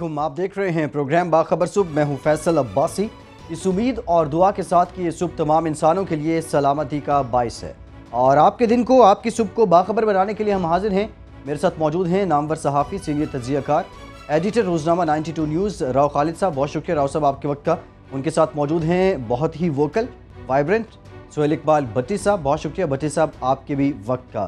علیکم، آپ دیکھ رہے ہیں پروگرام باخبر صبح۔ میں ہوں فیصل عباسی۔ اس امید اور دعا کے ساتھ کہ یہ صبح تمام انسانوں کے لیے سلامتی کا باعث ہے۔ اور آپ کے دن کو، آپ کی صبح کو باخبر بنانے کے لیے ہم حاضر ہیں۔ میرے ساتھ موجود ہیں نامور صحافی، سینئر تجزیہ کار، ایڈیٹر روزنامہ ninety two news Rao Khalid صاحب۔ بہت شکریہ راؤ صاحب، آپ کے وقت کا۔ ان کے ساتھ موجود ہیں بہت ہی ووکل، وائبرنٹ سہیل اقبال بٹی صاحب۔ بہت شکریہ بٹی صاحب، آپ کے بھی وقت کا۔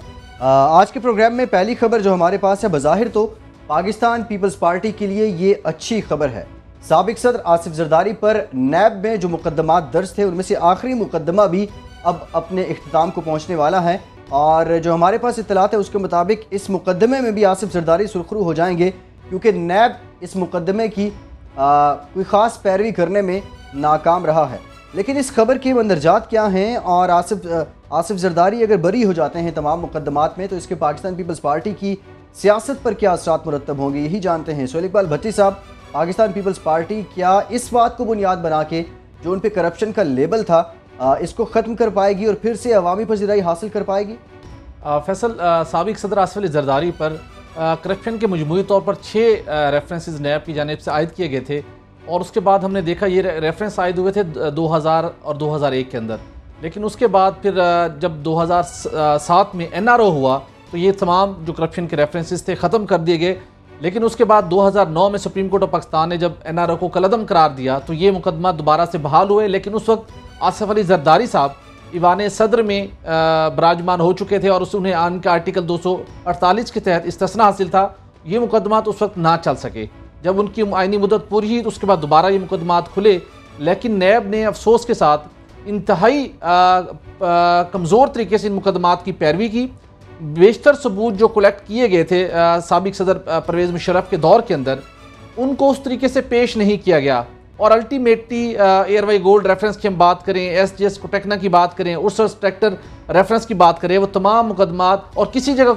آج کے پروگرام میں پہلی خبر جو ہمارے پاس ہے، بظاہر تو پاکستان پیپلز پارٹی کے لیے یہ اچھی خبر ہے۔ سابق صدر آصف زرداری پر نیب میں جو مقدمات درج تھے، ان میں سے آخری مقدمہ بھی اب اپنے اختتام کو پہنچنے والا ہے۔ اور جو ہمارے پاس اطلاعات ہے اس کے مطابق اس مقدمے میں بھی آصف زرداری سرخرو ہو جائیں گے، کیونکہ نیب اس مقدمے کی کوئی خاص پیروی کرنے میں ناکام رہا ہے۔ لیکن اس خبر کے مندرجات کیا ہیں؟ اور آصف آصف زرداری اگر بری ہو جاتے ہیں تمام مقدمات میں، تو اس کے پاکستان پیپلز پارٹی کی سیاست پر کیا اثرات مرتب ہوں گے یہی جانتے ہیں سہیل اقبال بھٹی صاحب، پاکستان پیپلز پارٹی کیا اس بات کو بنیاد بنا کے جو ان پہ کرپشن کا لیبل تھا اس کو ختم کر پائے گی اور پھر سے عوامی پذیرائی حاصل کر پائے گی؟ فیصل سابق صدر آصف علی زرداری پر کرپشن کے مجموعی طور پر چھ ریفرنسز نیب کی جانب سے عائد کیے گئے تھے اور اس کے بعد ہم نے دیکھا یہ ریفرنس عائد ہوئے تھے دو ہزار اور دو ہزار ایک کے اندر۔ لیکن اس کے بعد پھر جب دو ہزار سات میں این آر او ہوا تو یہ تمام جو کرپشن کے ریفرنسز تھے ختم کر دیے گئے۔ لیکن اس کے بعد دو ہزار نو میں سپریم کورٹ آف پاکستان نے جب این آر او کو کلدم قرار دیا تو یہ مقدمہ دوبارہ سے بحال ہوئے۔ لیکن اس وقت آصف علی زرداری صاحب ایوان صدر میں براجمان ہو چکے تھے اور اس انہیں آن کا آرٹیکل دو سو اڑتالیس کے تحت استثنا حاصل تھا۔ یہ مقدمات اس وقت نہ چل سکے۔ جب ان کی آئینی مدت پوری ہوئی تو اس کے بعد دوبارہ یہ مقدمات کھلے۔ لیکن نیب نے افسوس کے ساتھ انتہائی کمزور طریقے سے ان مقدمات کی پیروی کی۔ بیشتر ثبوت جو کلیکٹ کیے گئے تھے سابق صدر پرویز مشرف کے دور کے اندر، ان کو اس طریقے سے پیش نہیں کیا گیا۔ اور ultimately year Y gold reference کی ہم بات کریں ایس جی ایس کوٹیکنا کی بات کریں ارسرس ٹریکٹر ریفرنس کی بات کریں، وہ تمام مقدمات اور کسی جگہ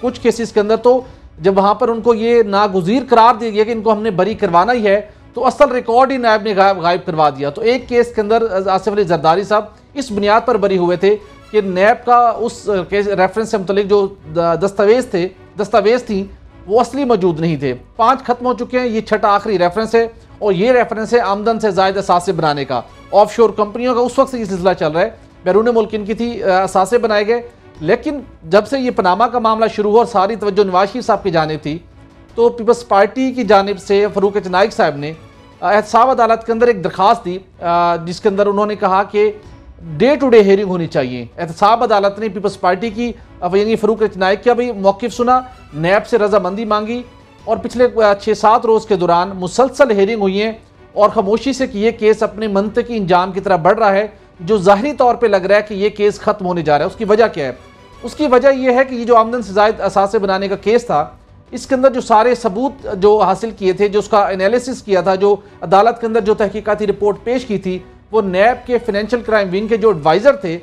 کچھ کیسز کے اندر تو جب وہاں پر ان کو یہ ناگزیر قرار دیا گیا کہ ان کو ہم نے بری کروانا ہی ہے، تو اصل ریکارڈ ہی نائب نے غائب کروا دیا۔ تو ایک کیس کے اندر آصف علی زرداری صاحب اس بنیاد پر بری ہوئے تھے۔ کہ نیب کا اس ریفرنس سے متعلق جو دستاویز تھے، دستاویز تھیں، وہ اصلی موجود نہیں تھے۔ پانچ ختم ہو چکے ہیں، یہ چھٹا آخری ریفرنس ہے اور یہ ریفرنس ہے آمدن سے زائد اثاثے بنانے کا۔ آف شور کمپنیوں کا اس وقت سے یہ سلسلہ چل رہا ہے۔ بیرون ملک ان کی تھی اثاثے بنائے گئے۔ لیکن جب سے یہ پناما کا معاملہ شروع ہوا اور ساری توجہ نواز شریف صاحب کی جانب تھی، تو پیپلز پارٹی کی جانب سے فروق چنائک صاحب نے احتساب عدالت کے اندر ایک درخواست دی جس کے اندر انہوں نے کہا کہ ڈے ٹو ڈے ہیرنگ ہونی چاہیے۔ احتساب عدالت نے پیپلز پارٹی کی یعنی فروق نائک کیا۔ بھی موقف سنا نیب سے رضامندی مانگی اور پچھلے چھ سات روز کے دوران مسلسل ہیرنگ ہوئی ہیں اور خاموشی سے کہ یہ کیس اپنے منطقی انجام کی طرح بڑھ رہا ہے، جو ظاہری طور پہ لگ رہا ہے کہ یہ کیس ختم ہونے جا رہا ہے۔ اس کی وجہ کیا ہے؟ اس کی وجہ یہ ہے کہ یہ جو آمدن سے زائد اثاثے بنانے کا کیس تھا، اس کے اندر جو سارے ثبوت جو حاصل کیے تھے، جو اس کا انیلیسس کیا تھا، جو عدالت کے اندر جو تحقیقاتی رپورٹ پیش کی تھی وہ نیب کے فینینشل کرائم ونگ کے جو ایڈوائزر تھے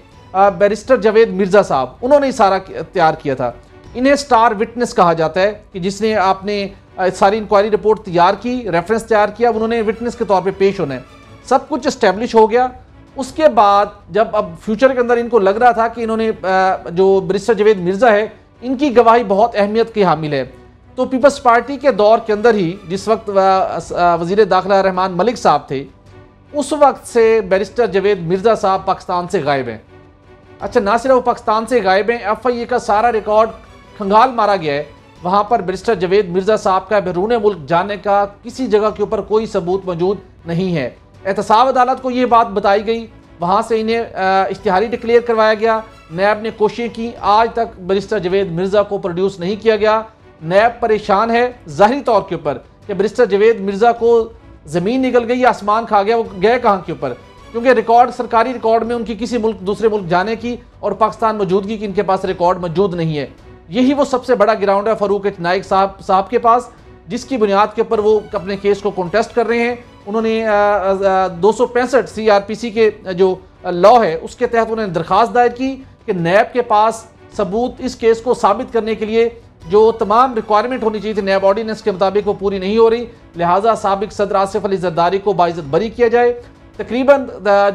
بیرسٹر جوید مرزا صاحب، انہوں نے سارا تیار کیا تھا۔ انہیں سٹار وٹنس کہا جاتا ہے کہ جس نے آپ نے ساری انکوائری رپورٹ تیار کی ریفرنس تیار کیا، انہوں نے وٹنس کے طور پہ پیش ہونا ہے۔ سب کچھ اسٹیبلش ہو گیا۔ اس کے بعد جب اب فیوچر کے اندر ان کو لگ رہا تھا کہ انہوں نے جو برسٹر جوید مرزا ہے، ان کی گواہی بہت اہمیت کی حامل ہے۔ تو پیپلز پارٹی کے دور کے اندر ہی، جس وقت وزیر داخلہ رحمان ملک صاحب تھے اس وقت سے بیرسٹر جوید مرزا صاحب پاکستان سے غائب ہیں۔ اچھا نہ صرف وہ پاکستان سے غائب ہیں، ایف آئی اے کا سارا ریکارڈ کھنگال مارا گیا ہے۔ وہاں پر بیرسٹر جوید مرزا صاحب کا بیرون ملک جانے کا کسی جگہ کے اوپر کوئی ثبوت موجود نہیں ہے۔ احتساب عدالت کو یہ بات بتائی گئی۔ وہاں سے انہیں اشتہاری ڈکلیئر کروایا گیا۔ نیب نے کوششیں کی۔ آج تک برسٹر جوید مرزا کو پروڈیوس نہیں کیا گیا۔ نیب پریشان ہے ظاہری طور کے اوپر کہ برسٹر جوید مرزا کو زمین نکل گئی، آسمان کھا گیا، وہ گئے کہاں کے اوپر؟ کیونکہ ریکارڈ، سرکاری ریکارڈ میں ان کی کسی ملک، دوسرے ملک جانے کی اور پاکستان موجودگی کی ان کے پاس ریکارڈ موجود نہیں ہے۔ یہی وہ سب سے بڑا گراؤنڈ ہے فاروق نائک صاحب صاحب کے پاس، جس کی بنیاد کے اوپر وہ اپنے کیس کو کنٹیسٹ کر رہے ہیں۔ انہوں نے دو سو پینسٹھ سی آر پی سی کے جو لا ہے، اس کے تحت انہوں نے درخواست دائر کی کہ نیب کے پاس ثبوت اس کیس کو ثابت کرنے کے لیے جو تمام ریکوائرمنٹ ہونی چاہیے تھی نیب آرڈیننس کے مطابق وہ پوری نہیں ہو رہی۔ لہٰذا سابق صدر آصف علی زرداری کو باعزت بری کیا جائے۔ تقریباً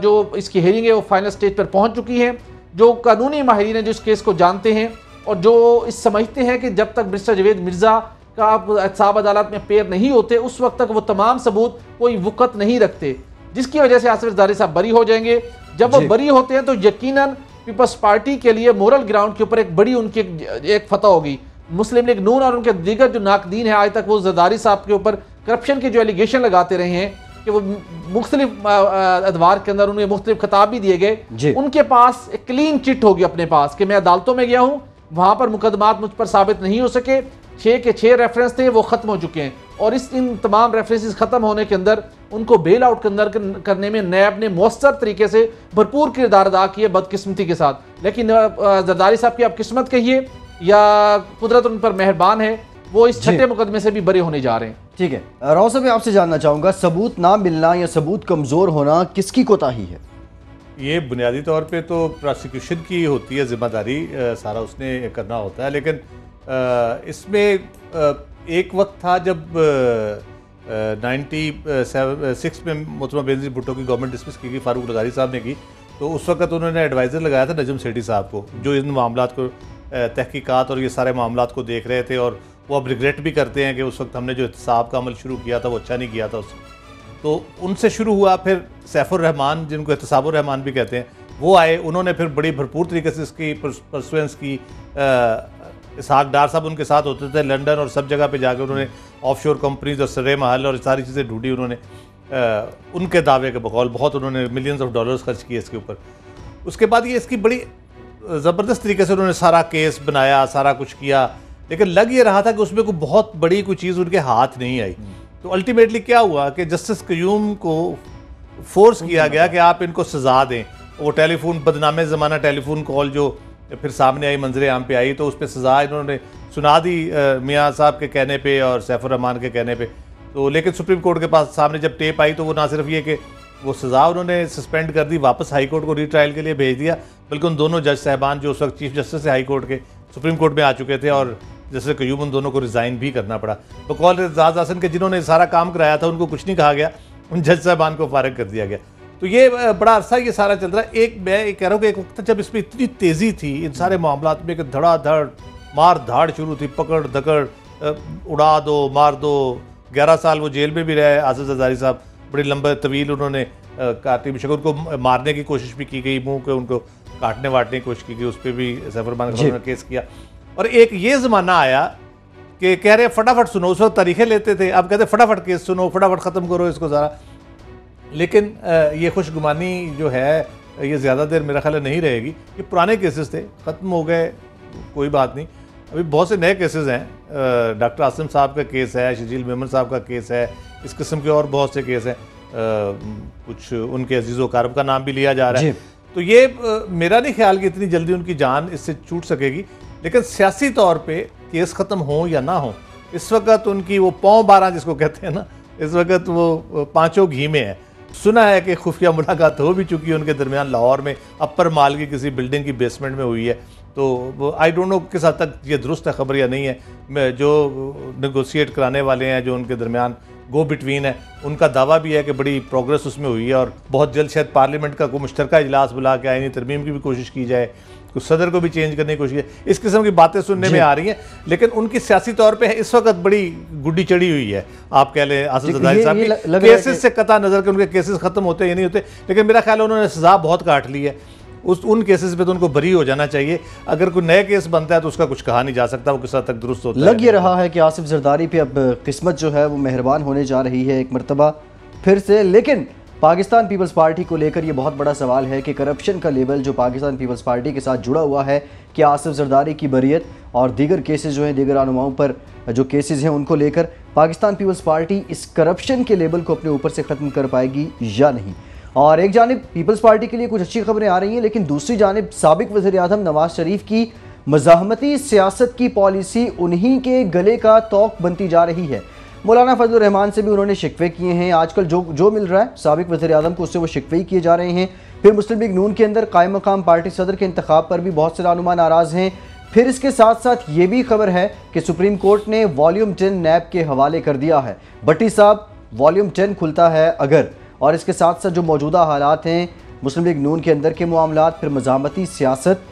جو اس کی ہیرنگ ہے وہ فائنل سٹیج پر پہنچ چکی ہیں جو قانونی ماہرین ہیں جو اس کیس کو جانتے ہیں اور جو اس سمجھتے ہیں کہ جب تک برسٹر جوید مرزا کا احتساب عدالت میں پیر نہیں ہوتے اس وقت تک وہ تمام ثبوت کوئی وقت نہیں رکھتے۔ جس کی وجہ سے آصف زرداری صاحب بری ہو جائیں گے۔ جب وہ جی۔ بری ہوتے ہیں تو یقیناً پیپلز پارٹی کے لیے مورل گراؤنڈ کے اوپر ایک بڑی ان کی ایک فتح ہوگی۔ مسلم لیگ نون اور ان کے دیگر جو ناقدین ہیں آج تک وہ زرداری صاحب کے اوپر کرپشن کے جو ایلیگیشن لگاتے رہے ہیں کہ وہ مختلف ادوار کے اندر انہیں مختلف خطاب بھی دیے گئے۔ جی۔ ان کے پاس ایک کلین چٹ ہوگی اپنے پاس کہ میں عدالتوں میں گیا ہوں وہاں پر مقدمات مجھ پر ثابت نہیں ہو سکے۔ چھ کے چھ ریفرنس تھے وہ ختم ہو چکے ہیں۔ اور اس ان تمام ریفرنسز ختم ہونے کے اندر ان کو بیل آؤٹ کے اندر کرنے میں نیب نے مؤثر طریقے سے بھرپور کردار ادا کیے بدقسمتی کے ساتھ۔ لیکن زرداری صاحب کی آپ قسمت کہیے یا قدرت ان پر مہربان ہے وہ اس جی۔ چھٹے مقدمے سے بھی بری ہونے جا رہے ہیں۔ ٹھیک ہے۔ راؤ صاحب میں آپ سے جاننا چاہوں گا ثبوت نہ ملنا یا ثبوت کمزور ہونا کس کی کوتاہی ہے؟ یہ بنیادی طور پہ تو پراسیکیوشن کی ہوتی ہے ذمہ داری سارا اس نے کرنا ہوتا ہے۔ لیکن اس میں ایک وقت تھا جب نائنٹی سکس میں محترمہ بینظیر بھٹو کی گورنمنٹ ڈسمس کی گئی فاروق لغاری صاحب نے کی۔ تو اس وقت انہوں نے ایڈوائزر لگایا تھا نجم سیٹھی صاحب کو جو ان معاملات کو تحقیقات اور یہ سارے معاملات کو دیکھ رہے تھے اور وہ اب ریگریٹ بھی کرتے ہیں کہ اس وقت ہم نے جو احتساب کا عمل شروع کیا تھا وہ اچھا نہیں کیا تھا اس تو ان سے شروع ہوا، پھر سیف الرحمان جن کو احتساب الرحمان بھی کہتے ہیں، وہ آئے۔ انہوں نے پھر بڑی بھرپور طریقے سے اس کی پرسوینس کی اسحاق ڈار صاحب ان کے ساتھ ہوتے تھے لنڈن اور سب جگہ پہ جا کے انہوں نے آف شور کمپنیز اور سرے محل اور ساری چیزیں ڈھونڈی انہوں نے۔ ان کے دعوے کے بقول بہت انہوں نے ملینز آف ڈالرز خرچ کیے اس کے اوپر۔ اس کے بعد یہ اس کی بڑی زبردست طریقے سے انہوں نے سارا کیس بنایا، سارا کچھ کیا۔ لیکن لگ یہ رہا تھا کہ اس میں کوئی بہت بڑی کوئی چیز ان کے ہاتھ نہیں آئی۔ تو الٹیمیٹلی کیا ہوا کہ جسٹس قیوم کو فورس کیا گیا کہ آپ ان کو سزا دیں۔ وہ ٹیلی فون بدنام زمانہ ٹیلی فون کال جو پھر سامنے آئی، منظر عام پہ آئی، تو اس پہ سزا انہوں نے سنا دی میاں صاحب کے کہنے پہ اور سیف الرحمان کے کہنے پہ۔ تو لیکن سپریم کورٹ کے پاس سامنے جب ٹیپ آئی تو وہ نہ صرف یہ کہ وہ سزا انہوں نے سسپینڈ کر دی، واپس ہائی کورٹ کو ری ٹرائل کے لیے بھیج دیا۔ بلکہ ان دونوں جج صاحبان جو اس وقت چیف جسٹس ہائی کورٹ کے، سپریم کورٹ میں آ چکے تھے اور جیسے قیوم ان دونوں کو ریزائن بھی کرنا پڑا۔ بقول رضاز حسن کے جنہوں نے سارا کام کرایا تھا، ان کو کچھ نہیں کہا گیا۔ ان جج صاحبان کو فارغ کر دیا گیا۔ تو یہ بڑا عرصہ یہ سارا چل رہا ہے۔ ایک میں کہہ رہا ہوں کہ ایک وقت جب اس میں اتنی تیزی تھی، ان سارے معاملات میں کہ دھڑا دھڑ، مار دھاڑ شروع تھی، پکڑ دھکڑ اڑا دو، مار دو، گیارہ سال وہ جیل میں بھی رہے آزاد زرداری صاحب۔ بڑی لمبے طویل انہوں نے بھی شکر کو مارنے کی کوشش بھی کی گئی منہ کے ان کو کاٹنے واٹنے کی کوشش کی گئی اس پہ بھی سیفر مان نے کیس کیا۔ اور ایک یہ زمانہ آیا کہ کہہ رہے فٹافٹ سنو اس وقت تاریخیں لیتے تھے اب کہتے فٹافٹ کیس سنو فٹافٹ ختم کرو اس کو ذرا لیکن یہ خوش گمانی جو ہے یہ زیادہ دیر میرا خیال نہیں رہے گی۔ یہ پرانے کیسز تھے ختم ہو گئے کوئی بات نہیں۔ ابھی بہت سے نئے کیسز ہیں۔ ڈاکٹر عاصم صاحب کا کیس ہے شجیل میمن صاحب کا کیس ہے۔ اس قسم کے اور بہت سے کیس ہیں۔ کچھ ان کے عزیز و کارب کا نام بھی لیا جا رہا ہے۔ جی۔ تو یہ میرا نہیں خیال کہ اتنی جلدی ان کی جان اس سے چھوٹ سکے گی لیکن سیاسی طور پہ کیس ختم ہوں یا نہ ہوں اس وقت ان کی وہ پاؤں بارہ جس کو کہتے ہیں نا اس وقت وہ پانچوں گھی میں ہے سنا ہے کہ خفیہ ملاقات ہو بھی چکی ہے ان کے درمیان لاہور میں اپر مال کی کسی بلڈنگ کی بیسمنٹ میں ہوئی ہے۔ تو آئی ڈونٹ نو کس حد تک یہ درست ہے خبر یا نہیں ہے۔ جو نیگوسیٹ کرانے والے ہیں جو ان کے درمیان گو بٹوین ہے ان کا دعویٰ بھی ہے کہ بڑی پروگرس اس میں ہوئی ہے اور بہت جلد شاید پارلیمنٹ کا کوئی مشترکہ اجلاس بلا کے آئینی ترمیم کی بھی کوشش کی جائے۔ کچھ صدر کو بھی چینج کرنے کی کوشش ہے اس قسم کی باتیں سننے میں جی۔ آ رہی ہیں لیکن ان کی سیاسی طور پہ اس وقت بڑی گڈی چڑی ہوئی ہے۔ آپ کہہ لیں آصف زداری صاحب کیسز سے قطع نظر کہ ان کے کیسز ختم ہوتے یا نہیں ہوتے لیکن میرا خیال ہے انہوں نے سزا بہت کاٹ لی ہے۔ اس ان کیسز پہ تو ان کو بری ہو جانا چاہیے۔ اگر کوئی نئے کیس بنتا ہے تو اس کا کچھ کہا نہیں جا سکتا، وہ کس حد تک درست ہوتا ہے۔ لگ یہ رہا ہے کہ آصف زرداری پہ اب قسمت جو ہے وہ مہربان ہونے جا رہی ہے ایک مرتبہ پھر سے۔ لیکن پاکستان پیپلز پارٹی کو لے کر یہ بہت بڑا سوال ہے کہ کرپشن کا لیبل جو پاکستان پیپلز پارٹی کے ساتھ جڑا ہوا ہے کہ آصف زرداری کی بریت اور دیگر کیسز جو ہیں، دیگر رہنماؤں پر جو کیسز ہیں ان کو لے کر پاکستان پیپلز پارٹی اس کرپشن کے لیبل کو اپنے اوپر سے ختم کر پائے گی یا نہیں؟ اور ایک جانب پیپلز پارٹی کے لیے کچھ اچھی خبریں آ رہی ہیں، لیکن دوسری جانب سابق وزیر اعظم نواز شریف کی مزاحمتی سیاست کی پالیسی انہی کے گلے کا توق بنتی جا رہی ہے۔ مولانا فضل الرحمان سے بھی انہوں نے شکوے کیے ہیں۔ آج کل جو جو مل رہا ہے، سابق وزیر اعظم کو اس سے وہ شکوے ہی کیے جا رہے ہیں۔ پھر مسلم لیگ نون کے اندر قائم مقام پارٹی صدر کے انتخاب پر بھی بہت سے رہنما ناراض ہیں۔ پھر اس کے ساتھ ساتھ یہ بھی خبر ہے کہ سپریم کورٹ نے والیوم ٹین نیب کے حوالے کر دیا ہے۔ بٹی صاحب والیوم ٹین کھلتا ہے اگر۔ اور اس کے ساتھ ساتھ جو موجودہ حالات ہیں، مسلم لیگ نون کے اندر کے معاملات، پھر مزامتی سیاست،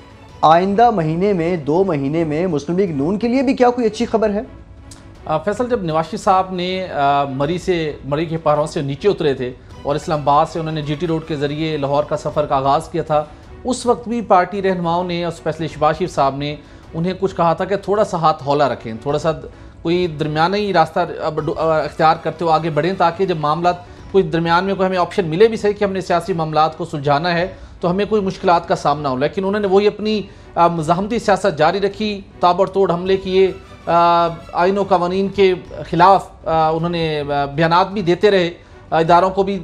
آئندہ مہینے میں، دو مہینے میں مسلم لیگ نون کے لیے بھی کیا کوئی اچھی خبر ہے؟ فیصل، جب نواشی صاحب نے مری سے، مری کے پہاڑوں سے نیچے اترے تھے اور اسلام آباد سے انہوں نے جی ٹی روڈ کے ذریعے لاہور کا سفر کا آغاز کیا تھا، اس وقت بھی پارٹی رہنماؤں نے اور اسپیشلی شباز شریف صاحب نے انہیں کچھ کہا تھا کہ تھوڑا سا ہاتھ ہولا رکھیں، تھوڑا سا کوئی درمیانی راستہ اختیار کرتے ہو آگے بڑھیں تاکہ جب معاملات کوئی درمیان میں کوئی ہمیں آپشن ملے بھی صحیح کہ ہم نے سیاسی معاملات کو سلجھانا ہے، تو ہمیں کوئی مشکلات کا سامنا ہو۔ لیکن انہوں نے وہی اپنی مزاحمتی سیاست جاری رکھی، تابڑ توڑ حملے کیے آئین و قوانین کے خلاف انہوں نے بیانات بھی دیتے رہے، اداروں کو بھی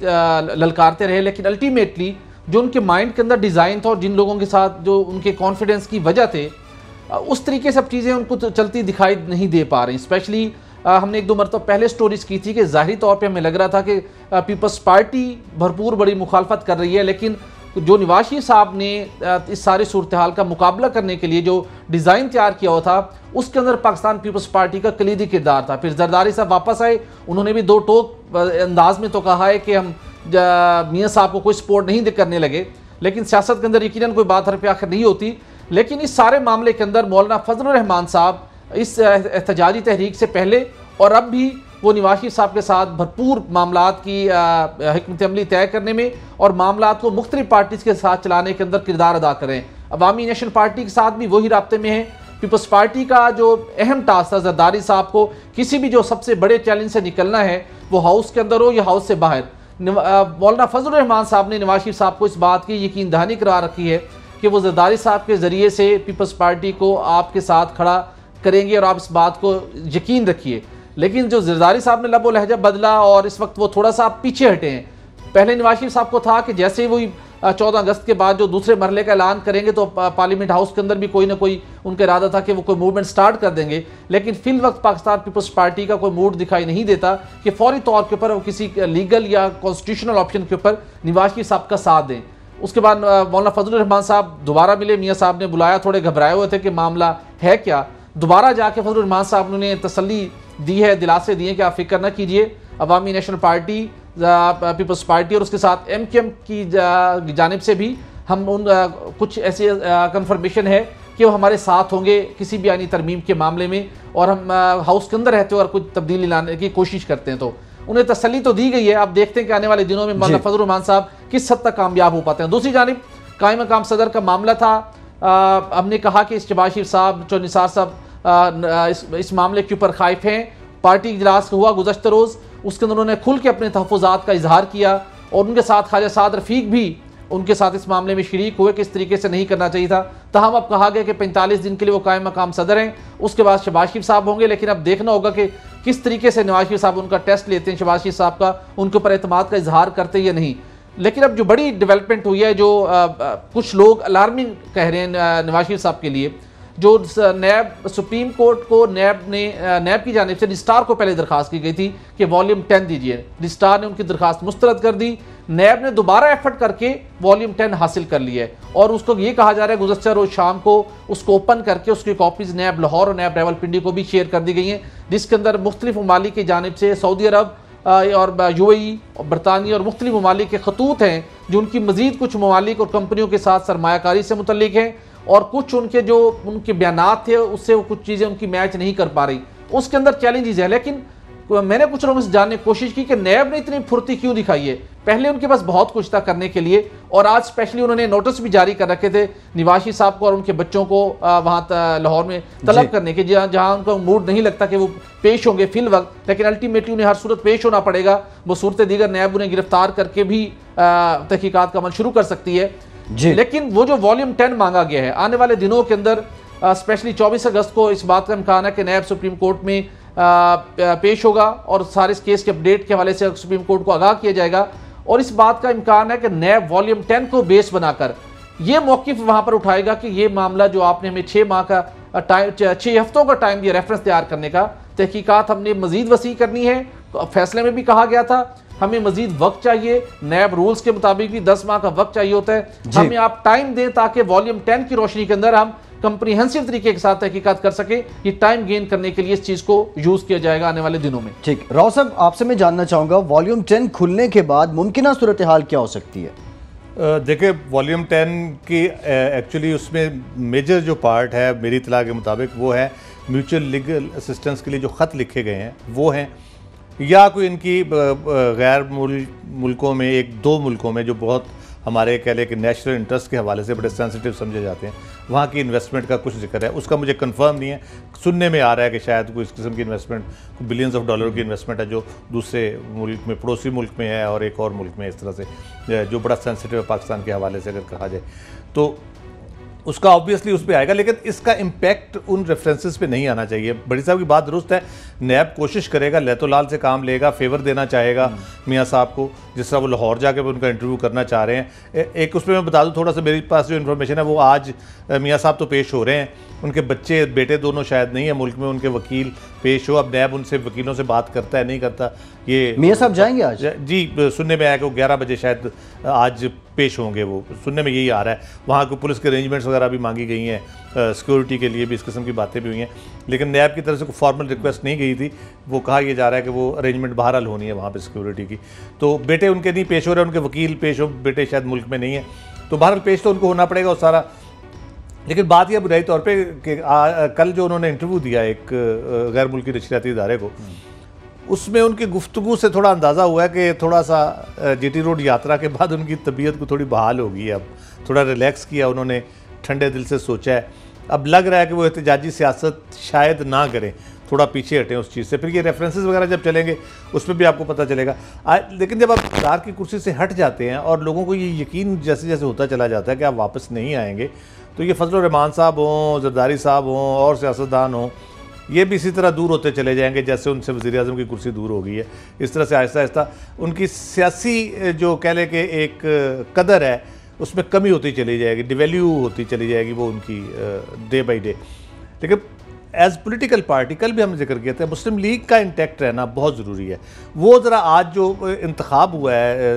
للکارتے رہے۔ لیکن الٹیمیٹلی جو ان کے مائنڈ کے اندر ڈیزائن تھا اور جن لوگوں کے ساتھ جو ان کے کانفیڈنس کی وجہ تھے اس طریقے سے چیزیں ان کو چلتی دکھائی نہیں دے پا رہی۔ اسپیشلی ہم نے ایک دو مرتبہ پہلے سٹوریز کی تھی کہ ظاہری طور پہ ہمیں لگ رہا تھا کہ پیپلز پارٹی بھرپور بڑی مخالفت کر رہی ہے، لیکن جو نواشی صاحب نے اس سارے صورتحال کا مقابلہ کرنے کے لیے جو ڈیزائن تیار کیا ہوا تھا، اس کے اندر پاکستان پیپلز پارٹی کا کلیدی کردار تھا۔ پھر زرداری صاحب واپس آئے، انہوں نے بھی دو ٹوک انداز میں تو کہا ہے کہ ہم میاں صاحب کو کوئی سپورٹ نہیں کرنے لگے، لیکن سیاست کے اندر یقیناً کوئی بات ہر پہ آخر نہیں ہوتی۔ لیکن اس سارے معاملے کے اندر مولانا فضل الرحمان صاحب اس احتجاجی تحریک سے پہلے اور اب بھی وہ نواشی صاحب کے ساتھ بھرپور معاملات کی حکمت عملی طے کرنے میں اور معاملات کو مختلف پارٹیز کے ساتھ چلانے کے اندر کردار ادا کریں۔ عوامی نیشنل پارٹی کے ساتھ بھی وہی رابطے میں ہیں۔ پیپلز پارٹی کا جو اہم ٹاسک تھا، زرداری صاحب کو کسی بھی جو سب سے بڑے چیلنج سے نکلنا ہے، وہ ہاؤس کے اندر ہو یا ہاؤس سے باہر۔ مولانا فضل الرحمان صاحب نے نواز شریف صاحب کو اس بات کی یقین دہانی کرا رکھی ہے کہ وہ زرداری صاحب کے ذریعے سے پیپلز پارٹی کو آپ کے ساتھ کھڑا کریں گے اور آپ اس بات کو یقین رکھیے۔ لیکن جو زرداری صاحب نے لب و لہجہ بدلا اور اس وقت وہ تھوڑا سا پیچھے ہٹے ہیں۔ پہلے نواز شریف صاحب کو تھا کہ جیسے وہی چودہ اگست کے بعد جو دوسرے مرحلے کا اعلان کریں گے تو پارلیمنٹ ہاؤس کے اندر بھی کوئی نہ کوئی ان کا ارادہ تھا کہ وہ کوئی موومنٹ سٹارٹ کر دیں گے۔ لیکن فی الوقت پاکستان پیپلز پارٹی کا کوئی موڈ دکھائی نہیں دیتا کہ فوری طور کے اوپر وہ کسی لیگل یا کانسٹیٹیوشنل آپشن کے اوپر نواز شریف صاحب کا ساتھ دیں۔ اس کے بعد مولانا فضل الرحمان صاحب دوبارہ ملے۔ میاں صاحب نے بلایا، تھوڑے گھبرائے ہوئے تھے کہ معاملہ ہے کیا۔ دوبارہ جا کے فضل الرحمان صاحب نے تسلی دی ہے دلاسے دیے کہ آپ فکر نہ کیجیے۔ عوامی نیشنل پارٹی پیپلز پارٹی اور اس کے ساتھ ایم کیم کی جانب سے بھی ہم ان کچھ ایسی کنفرمیشن ہے کہ وہ ہمارے ساتھ ہوں گے کسی بھی آئینی ترمیم کے معاملے میں اور ہم ہاؤس کے اندر رہتے ہیں اور کچھ تبدیلی لانے کی کوشش کرتے ہیں۔ تو انہیں تسلی تو دی گئی ہے۔ آپ دیکھتے ہیں کہ آنے والے دنوں میں مولانا جی۔ فضل الرحمان صاحب کس حد تک کامیاب ہو پاتے ہیں۔ دوسری جانب قائم مقام صدر کا معاملہ تھا۔ ہم نے کہا کہ شباز شریف صاحب جو نثار صاحب اس معاملے کے اوپر خائف ہیں۔ پارٹی اجلاس ہوا گزشتہ روز۔ اس کے اندر انہوں نے کھل کے اپنے تحفظات کا اظہار کیا اور ان کے ساتھ خواجہ سعد رفیق بھی ان کے ساتھ اس معاملے میں شریک ہوئے کہ اس طریقے سے نہیں کرنا چاہیے تھا۔ تاہم، اب کہا گیا کہ پینتالیس دن کے لیے وہ قائم مقام صدر ہیں۔ اس کے بعد شباز شریف صاحب ہوں گے، لیکن اب دیکھنا ہوگا کہ کس طریقے سے نواز شریف صاحب ان کا ٹیسٹ لیتے ہیں شباز شریف صاحب کا، ان کے اوپر اعتماد کا اظہار کرتے یا نہیں۔ لیکن اب جو بڑی ڈیولپمنٹ ہوئی ہے، جو کچھ لوگ الارمنگ کہہ رہے ہیں نواز شریف صاحب کے لیے جو نیب، سپریم کورٹ کو نیب نے نیب کی جانب سے رجسٹار کو پہلے درخواست کی گئی تھی کہ والیوم ٹین دیجیے۔ رجسٹار نے ان کی درخواست مسترد کر دی۔ نیب نے دوبارہ ایفرٹ کر کے والیوم ٹین حاصل کر لی ہے۔ اور اس کو یہ کہا جا رہا ہے، گزشتہ روز شام کو اس کو اوپن کر کے اس کی کاپیز نیب لاہور اور نیب ریول پنڈی کو بھی شیئر کر دی گئی ہیں۔ جس کے اندر مختلف ممالک کی جانب سے سعودی عرب اور یو اے ای، برطانیہ اور مختلف ممالک کے خطوط ہیں جو ان کی مزید کچھ ممالک اور کمپنیوں کے ساتھ سرمایہ کاری سے متعلق ہیں۔ اور کچھ ان کے جو ان کے بیانات تھے اس سے وہ کچھ چیزیں ان کی میچ نہیں کر پا رہی۔ اس کے اندر چیلنجز ہے لیکن میں نے کچھ لوگوں سے جاننے کی کوشش کی کہ نیب نے اتنی پھرتی کیوں دکھائی ہے؟ پہلے ان کے پاس بہت کچھ تھا کرنے کے لیے اور آج اسپیشلی انہوں نے نوٹس بھی جاری کر رکھے تھے نواشی صاحب کو اور ان کے بچوں کو وہاں لاہور میں طلب جی۔ کرنے کے جہاں جہاں ان کا موڈ نہیں لگتا کہ وہ پیش ہوں گے فی الوقت لیکن الٹیمیٹلی انہیں ہر صورت پیش ہونا پڑے گا۔ وہ صورت دیگر نیب انہیں گرفتار کر کے بھی تحقیقات کا عمل شروع کر سکتی ہے۔ جی۔ لیکن وہ جو والیوم ٹین مانگا گیا ہے، آنے والے دنوں کے اندر اسپیشلی چوبیس اگست کو اس بات کا امکان ہے کہ نیب سپریم کورٹ میں پیش ہوگا اور سارے اس کیس کے اپڈیٹ کے حوالے سے سپریم کورٹ کو آگاہ کیا جائے گا۔ اور اس بات کا امکان ہے کہ نیب والیوم ٹین کو بیس بنا کر۔ یہ موقف وہاں پر اٹھائے گا کہ یہ معاملہ جو آپ نے ہمیں چھ ماہ کا چھ ہفتوں کا ٹائم دیا ریفرنس تیار کرنے کا تحقیقات ہم نے مزید وسیع کرنی ہے فیصلے میں بھی کہا گیا تھا ہمیں مزید وقت چاہیے۔ نیب رولز کے مطابق بھی دس ماہ کا وقت چاہیے ہوتا ہے۔ جی۔ ہمیں آپ ٹائم دیں تاکہ والیوم ٹین کی روشنی کے اندر ہم کمپریہنسیو طریقے کے ساتھ تحقیقات کر سکیں۔ یہ ٹائم گین کرنے کے لیے اس چیز کو یوز کیا جائے گا آنے والے دنوں میں۔ ٹھیک۔ راو صاحب آپ سے میں جاننا چاہوں گا والیوم ٹین کھلنے کے بعد ممکنہ صورتحال کیا ہو سکتی ہے؟ دیکھیں والیوم ٹین کی ایکچولی اس میں میجر جو پارٹ ہے میری اطلاع کے مطابق وہ ہے میوچل لیگل اسسٹنس کے لیے جو خط لکھے گئے ہیں، وہ ہیں، یا کوئی ان کی غیر ملکوں میں، ایک دو ملکوں میں جو بہت ہمارے کہہ لیں کہ نیشنل انٹرسٹ کے حوالے سے بڑے سینسٹیو سمجھے جاتے ہیں، وہاں کی انویسٹمنٹ کا کچھ ذکر ہے۔ اس کا مجھے کنفرم نہیں ہے، سننے میں آ رہا ہے کہ شاید کوئی اس قسم کی انویسٹمنٹ بلینز آف ڈالر کی انویسٹمنٹ ہے جو دوسرے ملک میں، پڑوسی ملک میں ہے اور ایک اور ملک میں اس طرح سے، جو بڑا سینسٹیو ہے پاکستان کے حوالے سے اگر کہا جائے۔ تو اس کا آبویسلی اس پہ آئے گا لیکن اس کا امپیکٹ ان ریفرنسز پہ نہیں آنا چاہیے۔ بڑی صاحب کی بات درست ہے نیب کوشش کرے گا لیتو لال سے کام لے گا فیور دینا چاہے گا میاں صاحب کو جس طرح وہ لاہور جا کے ان کا انٹرویو کرنا چاہ رہے ہیں۔ ایک اس پہ میں بتا دوں تھوڑا سا میری پاس جو انفارمیشن ہے وہ آج میاں صاحب تو پیش ہو رہے ہیں۔ ان کے بچے بیٹے دونوں شاید نہیں ہیں ملک میں ان کے وکیل پیش ہو۔ اب نیب ان سے وکیلوں سے بات کرتا ہے نہیں کرتا یہ میاں صاحب جائیں گے آج؟ جی سننے میں آیا کہ وہ گیارہ بجے شاید آج پیش ہوں گے وہ۔ سننے میں یہی آ رہا ہے۔ وہاں کو پولیس کے ارینجمنٹس وغیرہ بھی مانگی گئی ہیں۔ سیکورٹی کے لیے بھی اس قسم کی باتیں بھی ہوئی ہیں۔ لیکن نیب کی طرف سے کوئی فارمل ریکویسٹ نہیں گئی تھی۔ وہ کہا یہ جا رہا ہے کہ وہ ارینجمنٹ بہرحال ہونی ہے وہاں پہ سیکورٹی کی۔ تو بیٹے ان کے نہیں پیش ہو رہے، ان کے وکیل پیش ہو، بیٹے شاید ملک میں نہیں ہیں۔ تو بہرحال پیش تو ان کو ہونا پڑے گا وہ سارا۔ لیکن بات یہ بنائی طور پہ کہ کل جو انہوں نے انٹرویو دیا ایک غیر ملکی نشریاتی ادارے کو اس میں ان کی گفتگو سے تھوڑا اندازہ ہوا ہے کہ تھوڑا سا جی ٹی روڈ یاترا کے بعد ان کی طبیعت کو تھوڑی بحال ہوگی اب تھوڑا ریلیکس کیا، انہوں نے ٹھنڈے دل سے سوچا ہے۔ اب لگ رہا ہے کہ وہ احتجاجی سیاست شاید نہ کریں۔ تھوڑا پیچھے ہٹیں اس چیز سے۔ پھر یہ ریفرنسز وغیرہ جب چلیں گے، اس میں بھی آپ کو پتہ چلے گا۔ لیکن جب آپ دار کی کرسی سے ہٹ جاتے ہیں اور لوگوں کو یہ یقین جیسے جیسے ہوتا چلا جاتا ہے کہ آپ واپس نہیں آئیں گے، تو یہ فضل الرحمان صاحب ہوں، زرداری صاحب ہوں، اور سیاستدان ہوں یہ بھی اسی طرح دور ہوتے چلے جائیں گے جیسے ان سے وزیر اعظم کی کرسی دور ہو گئی ہے۔ اس طرح سے آہستہ آہستہ ان کی سیاسی جو کہہ لیں کہ ایک قدر ہے، اس میں کمی ہوتی چلی جائے گی ڈیویلیو ہوتی چلی جائے گی وہ ان کی ڈے بائی ڈے لیکن ایز پولیٹیکل پارٹی کل بھی ہم نے ذکر کیا تھا، مسلم لیگ کا انٹیکٹ رہنا بہت ضروری ہے۔ وہ ذرا آج جو انتخاب ہوا ہے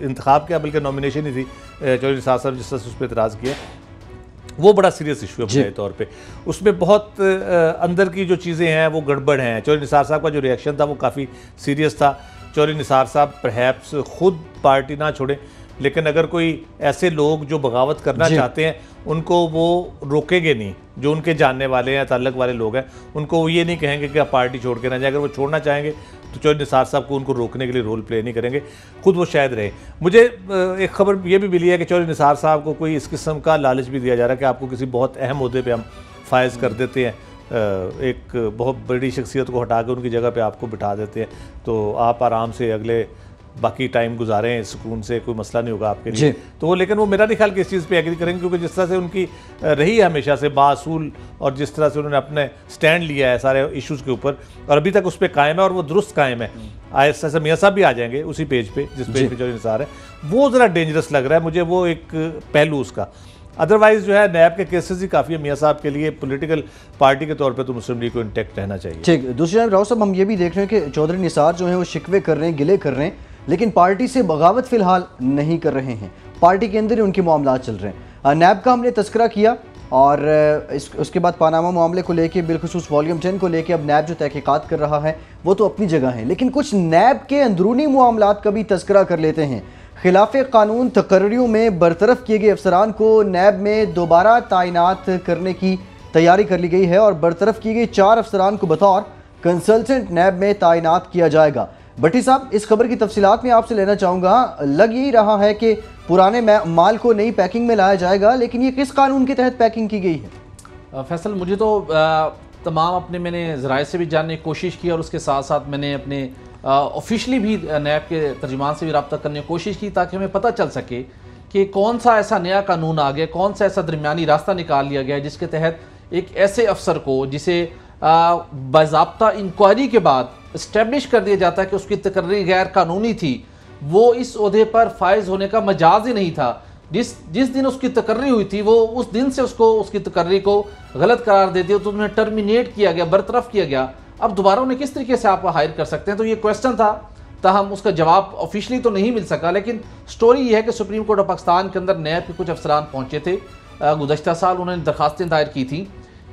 انتخاب کیا بلکہ نومینیشن ہی تھی چودھری صاحب صاحب جس طرح سے اس پہ اعتراض کیا۔ وہ بڑا سیریس ایشو ہے جی۔ بنیادی طور پہ۔ اس میں بہت اندر کی جو چیزیں ہیں وہ گڑبڑ ہیں۔ چوری نثار صاحب کا جو ریئیکشن تھا وہ کافی سیریس تھا۔ چوری نثار صاحب پرہیپس خود پارٹی نہ چھوڑیں۔ لیکن اگر کوئی ایسے لوگ جو بغاوت کرنا جی۔ چاہتے ہیں ان کو وہ روکیں گے نہیں جو ان کے جاننے والے ہیں تعلق والے لوگ ہیں ان کو وہ یہ نہیں کہیں گے کہ آپ پارٹی چھوڑ کے نہ جائیں۔ اگر وہ چھوڑنا چاہیں گے تو چوہر نثار صاحب کو ان کو روکنے کے لیے رول پلے نہیں کریں گے۔ خود وہ شاید رہے۔ مجھے ایک خبر یہ بھی ملی ہے کہ چوہر نثار صاحب کو کوئی اس قسم کا لالچ بھی دیا جا رہا ہے کہ آپ کو کسی بہت اہم عہدے پہ ہم فائز کر دیتے ہیں۔ ایک بہت بڑی شخصیت کو ہٹا کے ان کی جگہ پہ آپ کو بٹھا دیتے ہیں۔ تو آپ آرام سے اگلے باقی ٹائم گزاریں ہیں سکون سے کوئی مسئلہ نہیں ہوگا آپ کے لیے۔ جی۔ تو وہ لیکن وہ میرا نہیں خیال کہ اس چیز پہ ایگری کریں گے کیونکہ جس طرح سے ان کی رہی ہے ہمیشہ سے باصول اور جس طرح سے انہوں نے اپنے سٹینڈ لیا ہے سارے ایشوز کے اوپر اور ابھی تک اس پہ قائم ہے اور وہ درست قائم ہے۔ آہستہ سے میاں صاحب بھی آ جائیں گے اسی پیج پہ جس پیج جی۔ پہ جو انصار ہے۔ وہ ذرا ڈینجرس لگ رہا ہے مجھے وہ ایک پہلو اس کا۔ ادروائز جو ہے نیب کے کیسز ہی کافی ہے میاں صاحب کے لیے پولیٹیکل پارٹی کے طور پہ تو مسلم لیگ کو انٹیکٹ رہنا چاہیے۔ ٹھیک۔ دوسری جانب راؤ صاحب ہم یہ بھی دیکھ رہے ہیں کہ چودھری نثار جو ہیں وہ شکوے کر رہے ہیں گلے کر رہے ہیں۔ لیکن پارٹی سے بغاوت فی الحال نہیں کر رہے ہیں۔ پارٹی کے اندر ہی ان کے معاملات چل رہے ہیں۔ نیب کا ہم نے تذکرہ کیا اور اس کے بعد پاناما معاملے کو لے کے بالخصوص والیوم ٹین کو لے کے اب نیب جو تحقیقات کر رہا ہے، وہ تو اپنی جگہ ہیں۔ لیکن کچھ نیب کے اندرونی معاملات کا بھی تذکرہ کر لیتے ہیں۔ خلاف قانون تقرریوں میں برطرف کیے گئے افسران کو نیب میں دوبارہ تعینات کرنے کی تیاری کر لی گئی ہے اور برطرف کی گئی چار افسران کو بطور کنسلٹنٹ نیب میں تعینات کیا جائے گا۔ بٹی صاحب، اس خبر کی تفصیلات میں آپ سے لینا چاہوں گا۔ لگ یہی رہا ہے کہ پرانے مال کو نئی پیکنگ میں لایا جائے گا، لیکن یہ کس قانون کے تحت پیکنگ کی گئی ہے؟ فیصل، مجھے تو تمام اپنے میں نے ذرائع سے بھی جاننے کی کوشش کی اور اس کے ساتھ ساتھ میں نے اپنے آفیشلی بھی نیب کے ترجمان سے بھی رابطہ کرنے کی کوشش کی تاکہ ہمیں پتہ چل سکے کہ کون سا ایسا نیا قانون آ گیا، کون سا ایسا درمیانی راستہ نکال لیا گیا جس کے تحت ایک ایسے افسر کو، جسے باضابطہ انکوائری کے بعد اسٹیبلش کر دیا جاتا ہے کہ اس کی تقرری غیر قانونی تھی۔ وہ اس عہدے پر فائز ہونے کا مجاز ہی نہیں تھا۔ جس جس دن اس کی تقرری ہوئی تھی، وہ اس دن سے اس کو، اس کی تقرری کو غلط قرار دیتی تو انہیں ٹرمینیٹ کیا گیا، برطرف کیا گیا۔ اب دوبارہ انہیں کس طریقے سے آپ ہائر کر سکتے ہیں؟ تو یہ کویسچن تھا۔ تاہم اس کا جواب آفیشلی تو نہیں مل سکا، لیکن سٹوری یہ ہے کہ سپریم کورٹ آف پاکستان کے اندر نیب کے کچھ افسران پہنچے تھے۔ گزشتہ سال انہوں نے درخواستیں دائر کی تھیں۔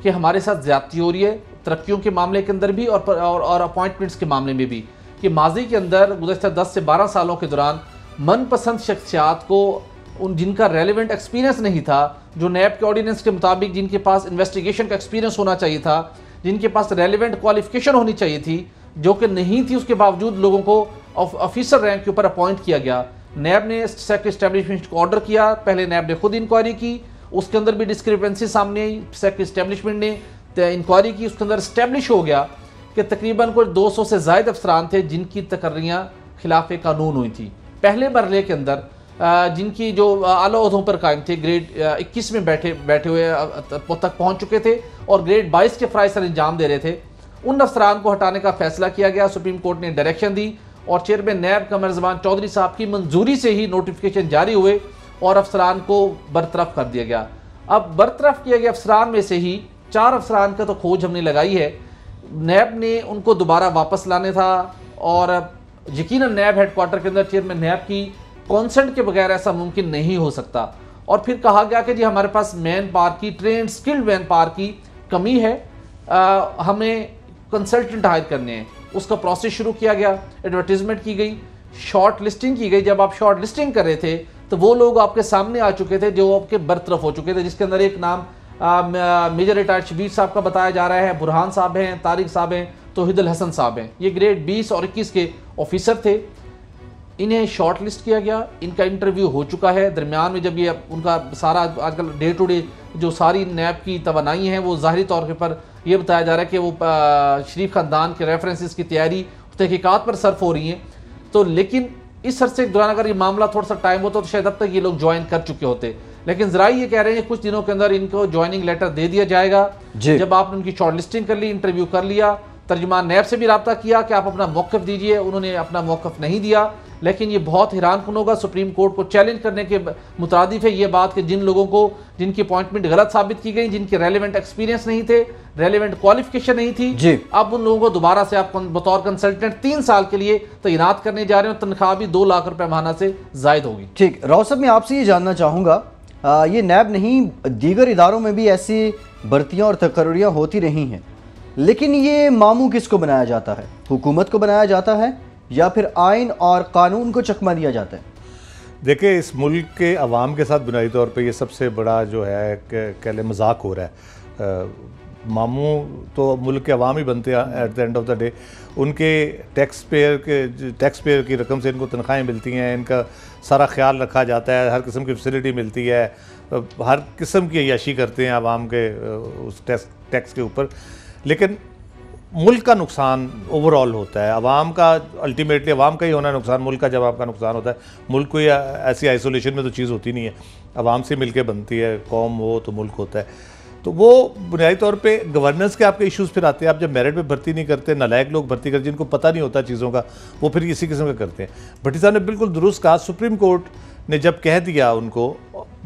کہ ہمارے ساتھ زیادتی ہو رہی ہے، ترقیوں کے معاملے کے اندر بھی اور اور اپوائنٹمنٹس کے معاملے میں بھی۔ کہ ماضی کے اندر گزشتہ دس سے بارہ سالوں کے دوران من پسند شخصیات کو ان جن کا ریلیونٹ ایکسپیرینس نہیں تھا، جو نیب کے آرڈیننس کے مطابق جن کے پاس انویسٹیگیشن کا ایکسپیرینس ہونا چاہیے تھا، جن کے پاس ریلیونٹ کوالیفیکیشن ہونی چاہیے تھی، جو کہ نہیں تھی، اس کے باوجود لوگوں کو آفیسر رینک کے اوپر اپوائنٹ کیا گیا۔ نیب نے اسٹیبلشمنٹ کو آرڈر کیا۔ پہلے نیب نے خود انکوائری کی۔ اس کے اندر بھی ڈسکریپنسی سامنے آئی. سیک اسٹیبلشمنٹ نے انکوائری کی. اس کے اندر اسٹیبلش ہو گیا کہ تقریباً کوئی دو سو سے زائد افسران تھے جن کی تقرریاں خلاف قانون ہوئی تھی. پہلے مرلے کے اندر جن کی جو اعلیٰ عہدوں پر قائم تھے، گریڈ اکیس میں بیٹھے بیٹھے ہوئے تک پہنچ چکے تھے اور گریڈ بائیس کے فرائض سر انجام دے رہے تھے۔ ان افسران کو ہٹانے کا فیصلہ کیا گیا، سپریم کورٹ نے ڈائریکشن دی اور چیئرمین نیب قمر زبان چودھری صاحب کی منظوری سے ہی نوٹیفیکیشن جاری ہوئے۔ اور افسران کو برطرف کر دیا گیا۔ اب برطرف کیا گیا افسران میں سے ہی، چار افسران کا تو کھوج ہم نے لگائی ہے۔ نیب نے ان کو دوبارہ واپس لانے تھا اور یقیناً نیب ہیڈ کوارٹر کے اندر چیئرمین نیب کی کانسنٹ کے بغیر ایسا ممکن نہیں ہو سکتا۔ اور پھر کہا گیا کہ جی ہمارے پاس مین پار کی، ٹرینڈ، سکلڈ مین پار کی کمی ہے۔ ہمیں کنسلٹنٹ ہائر کرنے ہیں۔ اس کا پروسیس شروع کیا گیا ایڈورٹیزمنٹ کی گئی شارٹ لسٹنگ کی گئی۔ جب آپ شارٹ لسٹنگ کر رہے تھے تو وہ لوگ آپ کے سامنے آ چکے تھے جو آپ کے برطرف ہو چکے تھے، جس کے اندر ایک نام میجر ریٹائر شبیر صاحب کا بتایا جا رہا ہے، برہان صاحب ہیں، طارق صاحب ہیں، توحید الحسن صاحب ہیں۔ یہ گریڈ بیس اور اکیس کے آفیسر تھے۔ انہیں شارٹ لسٹ کیا گیا، ان کا انٹرویو ہو چکا ہے۔ درمیان میں جب یہ ان کا سارا آج کل ڈے ٹو ڈے جو ساری نیب کی توانائی ہیں، وہ ظاہری طور پر یہ بتایا جا رہا ہے کہ وہ شریف خاندان کے ریفرنسز کی تیاری، تحقیقات پر صرف ہو رہی ہیں۔ تو لیکن اس عرصے کے دوران اگر یہ معاملہ تھوڑا سا ٹائم ہوتا تو شاید اب تک یہ لوگ جوائن کر چکے ہوتے۔ لیکن ذرائع یہ کہہ رہے ہیں کچھ دنوں کے اندر ان کو جوائننگ لیٹر دے دیا جائے گا۔ جی۔ جب آپ نے ان کی شارٹ لسٹنگ کر لی انٹرویو کر لیا ترجمان نیب سے بھی رابطہ کیا کہ آپ اپنا موقف دیجیے انہوں نے اپنا موقف نہیں دیا۔ لیکن یہ بہت حیران کن ہوگا سپریم کورٹ کو چیلنج کرنے کے مترادف ہے یہ بات کہ جن لوگوں کو جن کی اپوائنٹمنٹ غلط ثابت کی گئی جن کے ریلیونٹ ایکسپیرینس نہیں تھے ریلیونٹ کوالیفیکیشن نہیں تھی جی۔ اب ان لوگوں کو دوبارہ سے آپ بطور کنسلٹنٹ تین سال کے لیے تعینات کرنے جا رہے ہیں تنخواہ بھی دو لاکھ روپے ماہانہ سے زائد ہوگی۔ ٹھیک راؤ صاحب میں آپ سے یہ جاننا چاہوں گا یہ نیب نہیں دیگر اداروں میں بھی ایسی برتیاں اور تقرریاں ہوتی رہی ہیں لیکن یہ ماموں کس کو بنایا جاتا ہے؟ حکومت کو بنایا جاتا ہے یا پھر آئین اور قانون کو چکمہ دیا جاتا ہے؟ دیکھیں، اس ملک کے عوام کے ساتھ بنیادی طور پہ یہ سب سے بڑا جو ہے کہ لیں مذاق ہو رہا ہے۔ ماموں تو ملک کے عوام ہی بنتے ہیں at the end of the day ان کے ٹیکس پیئر کے ٹیکس پیئر کی رقم سے ان کو تنخواہیں ملتی ہیں، ان کا سارا خیال رکھا جاتا ہے، ہر قسم کی فیسلٹی ملتی ہے۔ ہر قسم کی عیاشی کرتے ہیں عوام کے اس ٹیکس کے اوپر۔ لیکن ملک کا نقصان اوور آل ہوتا ہے۔ عوام کا الٹیمیٹلی عوام کا ہی ہونا ہے نقصان، ملک کا جب آپ کا نقصان ہوتا ہے۔ ملک کوئی ایسی آئسولیشن میں تو چیز ہوتی نہیں ہے۔ عوام سے مل کے بنتی ہے، قوم ہو تو ملک ہوتا ہے۔ تو وہ بنیادی طور پہ گورننس کے آپ کے ایشوز پھر آتے ہیں۔ آپ جب میرٹ پہ بھرتی نہیں کرتے، نالائق لوگ بھرتی کرتے، جن کو پتہ نہیں ہوتا چیزوں کا، وہ پھر اسی قسم کا کرتے ہیں۔ بھٹی صاحب نے بالکل درست کہا، سپریم کورٹ نے جب کہہ دیا ان کو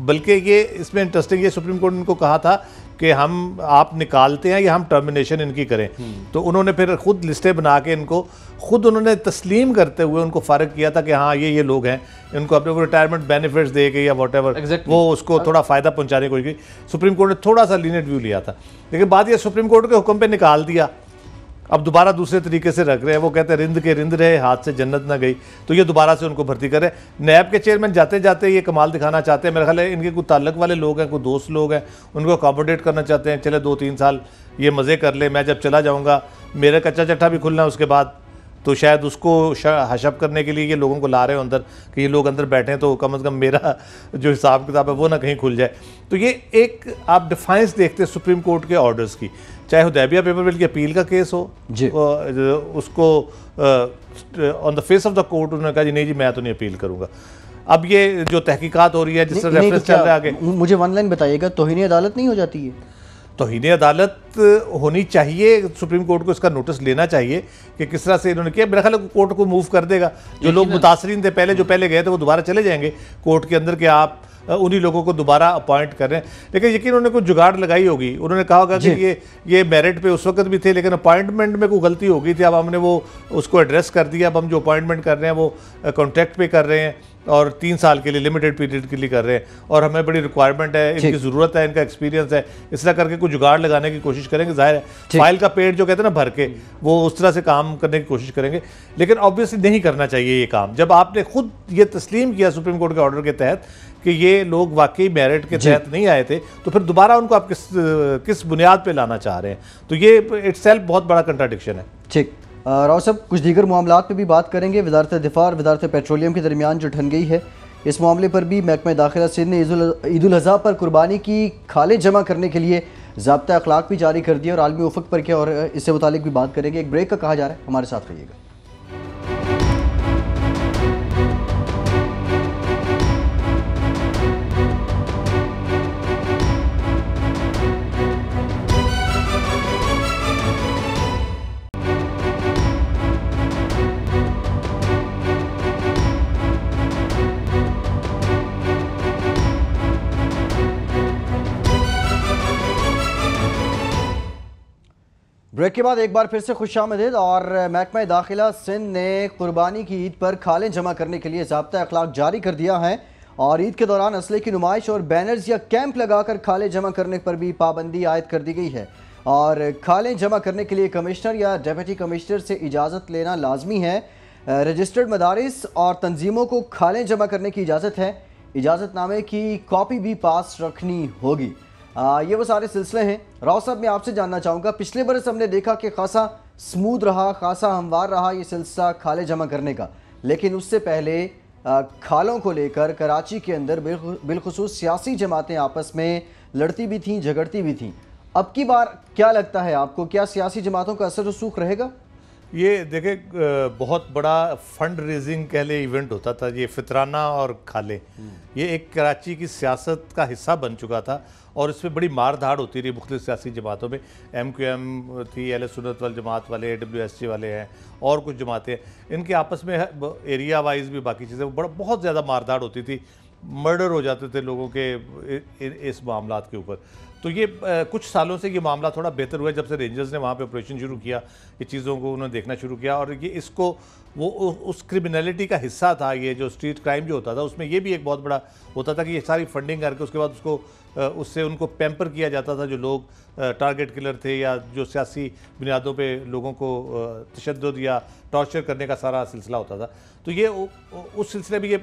بلکہ یہ اس میں انٹرسٹنگ یہ سپریم کورٹ نے ان کو کہا تھا کہ ہم آپ نکالتے ہیں یا ہم ٹرمینیشن ان کی کریں۔ تو انہوں نے پھر خود لسٹیں بنا کے ان کو خود انہوں نے تسلیم کرتے ہوئے ان کو فارغ کیا تھا کہ ہاں یہ یہ لوگ ہیں۔ ان کو اپنے ریٹائرمنٹ بینیفٹس دے کے یا واٹ ایور وہ اس کو تھوڑا فائدہ پہنچانے کو سپریم کورٹ نے تھوڑا سا لینٹ ویو لیا تھا۔ لیکن بات یہ سپریم کورٹ کے حکم پہ نکال دیا۔ اب دوبارہ دوسرے طریقے سے رکھ رہے ہیں۔ وہ کہتے ہیں رند کے رند رہے، ہاتھ سے جنت نہ گئی۔ تو یہ دوبارہ سے ان کو بھرتی کرے۔ نیب کے چیئرمین جاتے جاتے یہ کمال دکھانا چاہتے ہیں۔ میرا خیال ہے ان کے کوئی تعلق والے لوگ ہیں، کوئی دوست لوگ ہیں، ان کو اکاموڈیٹ کرنا چاہتے ہیں۔ چلے دو تین سال یہ مزے کر لیں میں جب چلا جاؤں گا، میرا کچا چٹھا بھی کھلنا ہے اس کے بعد، تو شاید اس کو حشب کرنے کے لیے یہ لوگوں کو لا رہے ہوں اندر، کہ یہ لوگ اندر بیٹھیں تو کم از کم میرا جو حساب کتاب ہے وہ نہ کہیں کھل جائے۔ تو یہ ایک آپ ڈیفائنس دیکھتے سپریم کورٹ کے آرڈرز کی۔ چاہے حدیبیہ پیپر بل کی اپیل کا کیس ہو جی۔ اس کو on the face of the court انہوں نے کہا جی نہیں جی میں تو نہیں اپیل کروں گا۔ اب یہ جو تحقیقات ہو رہی ہے جس طرح ریفرنس چل رہا ہے مجھے ون لائن بتائیے گا توہین عدالت نہیں ہو جاتی ہے توہین عدالت ہونی چاہیے سپریم کورٹ کو اس کا نوٹس لینا چاہیے کہ کس طرح سے انہوں نے کیا۔ میرا خیال ہے کورٹ کو موو کر دے گا۔ جو لوگ متاثرین تھے پہلے جو پہلے گئے تھے وہ دوبارہ چلے جائیں گے۔ کورٹ کے اندر کہ آپ انہی لوگوں کو دوبارہ اپوائنٹ کر رہے ہیں لیکن یقین انہوں نے کوئی جگاڑ لگائی ہوگی۔ انہوں نے کہا ہوگا کہ جی۔ یہ یہ میرٹ پہ اس وقت بھی تھے لیکن اپوائنٹمنٹ میں کوئی غلطی ہو گئی تھی۔ اب ہم نے وہ اس کو ایڈریس کر دیا۔ اب ہم جو اپوائنٹمنٹ کر رہے ہیں وہ کانٹیکٹ پہ کر رہے ہیں۔ اور تین سال کے لیے لمیٹڈ پیریڈ کے لیے کر رہے ہیں۔ اور ہمیں بڑی ریکوائرمنٹ ہے ان کی ضرورت ہے ان کا ایکسپیرینس ہے۔ اس طرح کر کے کوئی جگاڑ لگانے کی کوشش کریں گے ظاہر ہے۔ فائل کا پیڑ جو کہتے ہیں نا بھر کے وہ اس طرح سے کام کرنے کی کوشش کریں گے۔ لیکن آبویسلی نہیں کرنا چاہیے یہ کام۔ جب آپ نے خود یہ تسلیم کیا سپریم کورٹ کے آرڈر کے تحت کہ یہ لوگ واقعی میرٹ کے تحت نہیں آئے تھے تو پھر دوبارہ ان کو آپ کس کس بنیاد پہ لانا چاہ رہے ہیں؟ تو یہ اٹ سیلف بہت بڑا کنٹراڈکشن ہے۔ ٹھیک۔ راؤ صاحب، کچھ دیگر معاملات پہ بھی بات کریں گے۔ وزارت دفاع اور وزارت پیٹرولیم کے درمیان جو ٹھن گئی ہے، اس معاملے پر بھی محکمہ داخلہ سندھ نے عید الاضحیٰ پر قربانی کی کھالے جمع کرنے کے لیے ضابطہ اخلاق بھی جاری کر دیا اور عالمی افق پر کیا اور اس سے متعلق بھی بات کریں گے۔ ایک بریک کا کہا جا رہا ہے، ہمارے ساتھ رہیے گا۔ بریک کے بعد ایک بار پھر سے خوش آمدید اور محکمہ داخلہ سندھ نے قربانی کی عید پر کھالیں جمع کرنے کے لیے ضابطہ اخلاق جاری کر دیا ہے اور عید کے دوران اسلحے کی نمائش اور بینرز یا کیمپ لگا کر کھالیں جمع کرنے پر بھی پابندی عائد کر دی گئی ہے اور کھالیں جمع کرنے کے لیے کمشنر یا ڈیپٹی کمشنر سے اجازت لینا لازمی ہے۔ رجسٹرڈ مدارس اور تنظیموں کو کھالیں جمع کرنے کی اجازت ہے۔ اجازت نامے کی کاپی بھی پاس رکھنی ہوگی۔ یہ وہ سارے سلسلے ہیں۔ راؤ صاحب میں آپ سے جاننا چاہوں گا پچھلے برس ہم نے دیکھا کہ خاصا سمود رہا خاصا ہموار رہا یہ سلسلہ کھالے جمع کرنے کا۔ لیکن اس سے پہلے کھالوں کو لے کر کراچی کے اندر بالخصوص سیاسی جماعتیں آپس میں لڑتی بھی تھیں جھگڑتی بھی تھیں۔ اب کی بار کیا لگتا ہے آپ کو؟ کیا سیاسی جماعتوں کا اثر رسوخ رہے گا؟ یہ دیکھیں بہت بڑا فنڈ ریزنگ کہہ لے ایونٹ ہوتا تھا یہ فطرانہ اور کھالے۔ یہ ایک کراچی کی سیاست کا حصہ بن چکا تھا۔ اور اس میں بڑی مار دھاڑ ہوتی رہی مختلف سیاسی جماعتوں میں۔ ایم کیو ایم تھی، اہل سنت وال جماعت والے ڈبلیو ایس سی والے ہیں، اور کچھ جماعتیں ان کے آپس میں ایریا وائز بھی باقی چیزیں۔ بڑا بہت زیادہ مار دھاڑ ہوتی تھی۔ مرڈر ہو جاتے تھے لوگوں کے اس معاملات کے اوپر۔ تو یہ کچھ سالوں سے یہ معاملہ تھوڑا بہتر ہوا جب سے رینجرز نے وہاں پہ آپریشن شروع کیا، یہ چیزوں کو انہوں نے دیکھنا شروع کیا، اور یہ اس کو، وہ اس کرمنلٹی کا حصہ تھا۔ یہ جو اسٹریٹ کرائم جو ہوتا تھا، اس میں یہ بھی ایک بہت بڑا ہوتا تھا کہ یہ ساری فنڈنگ کر کے اس کے بعد اس کو اس سے ان کو پیمپر کیا جاتا تھا جو لوگ ٹارگٹ کلر تھے یا جو سیاسی بنیادوں پہ لوگوں کو تشدد یا ٹارچر کرنے کا سارا سلسلہ ہوتا تھا۔ تو یہ اس سلسلے میں یہ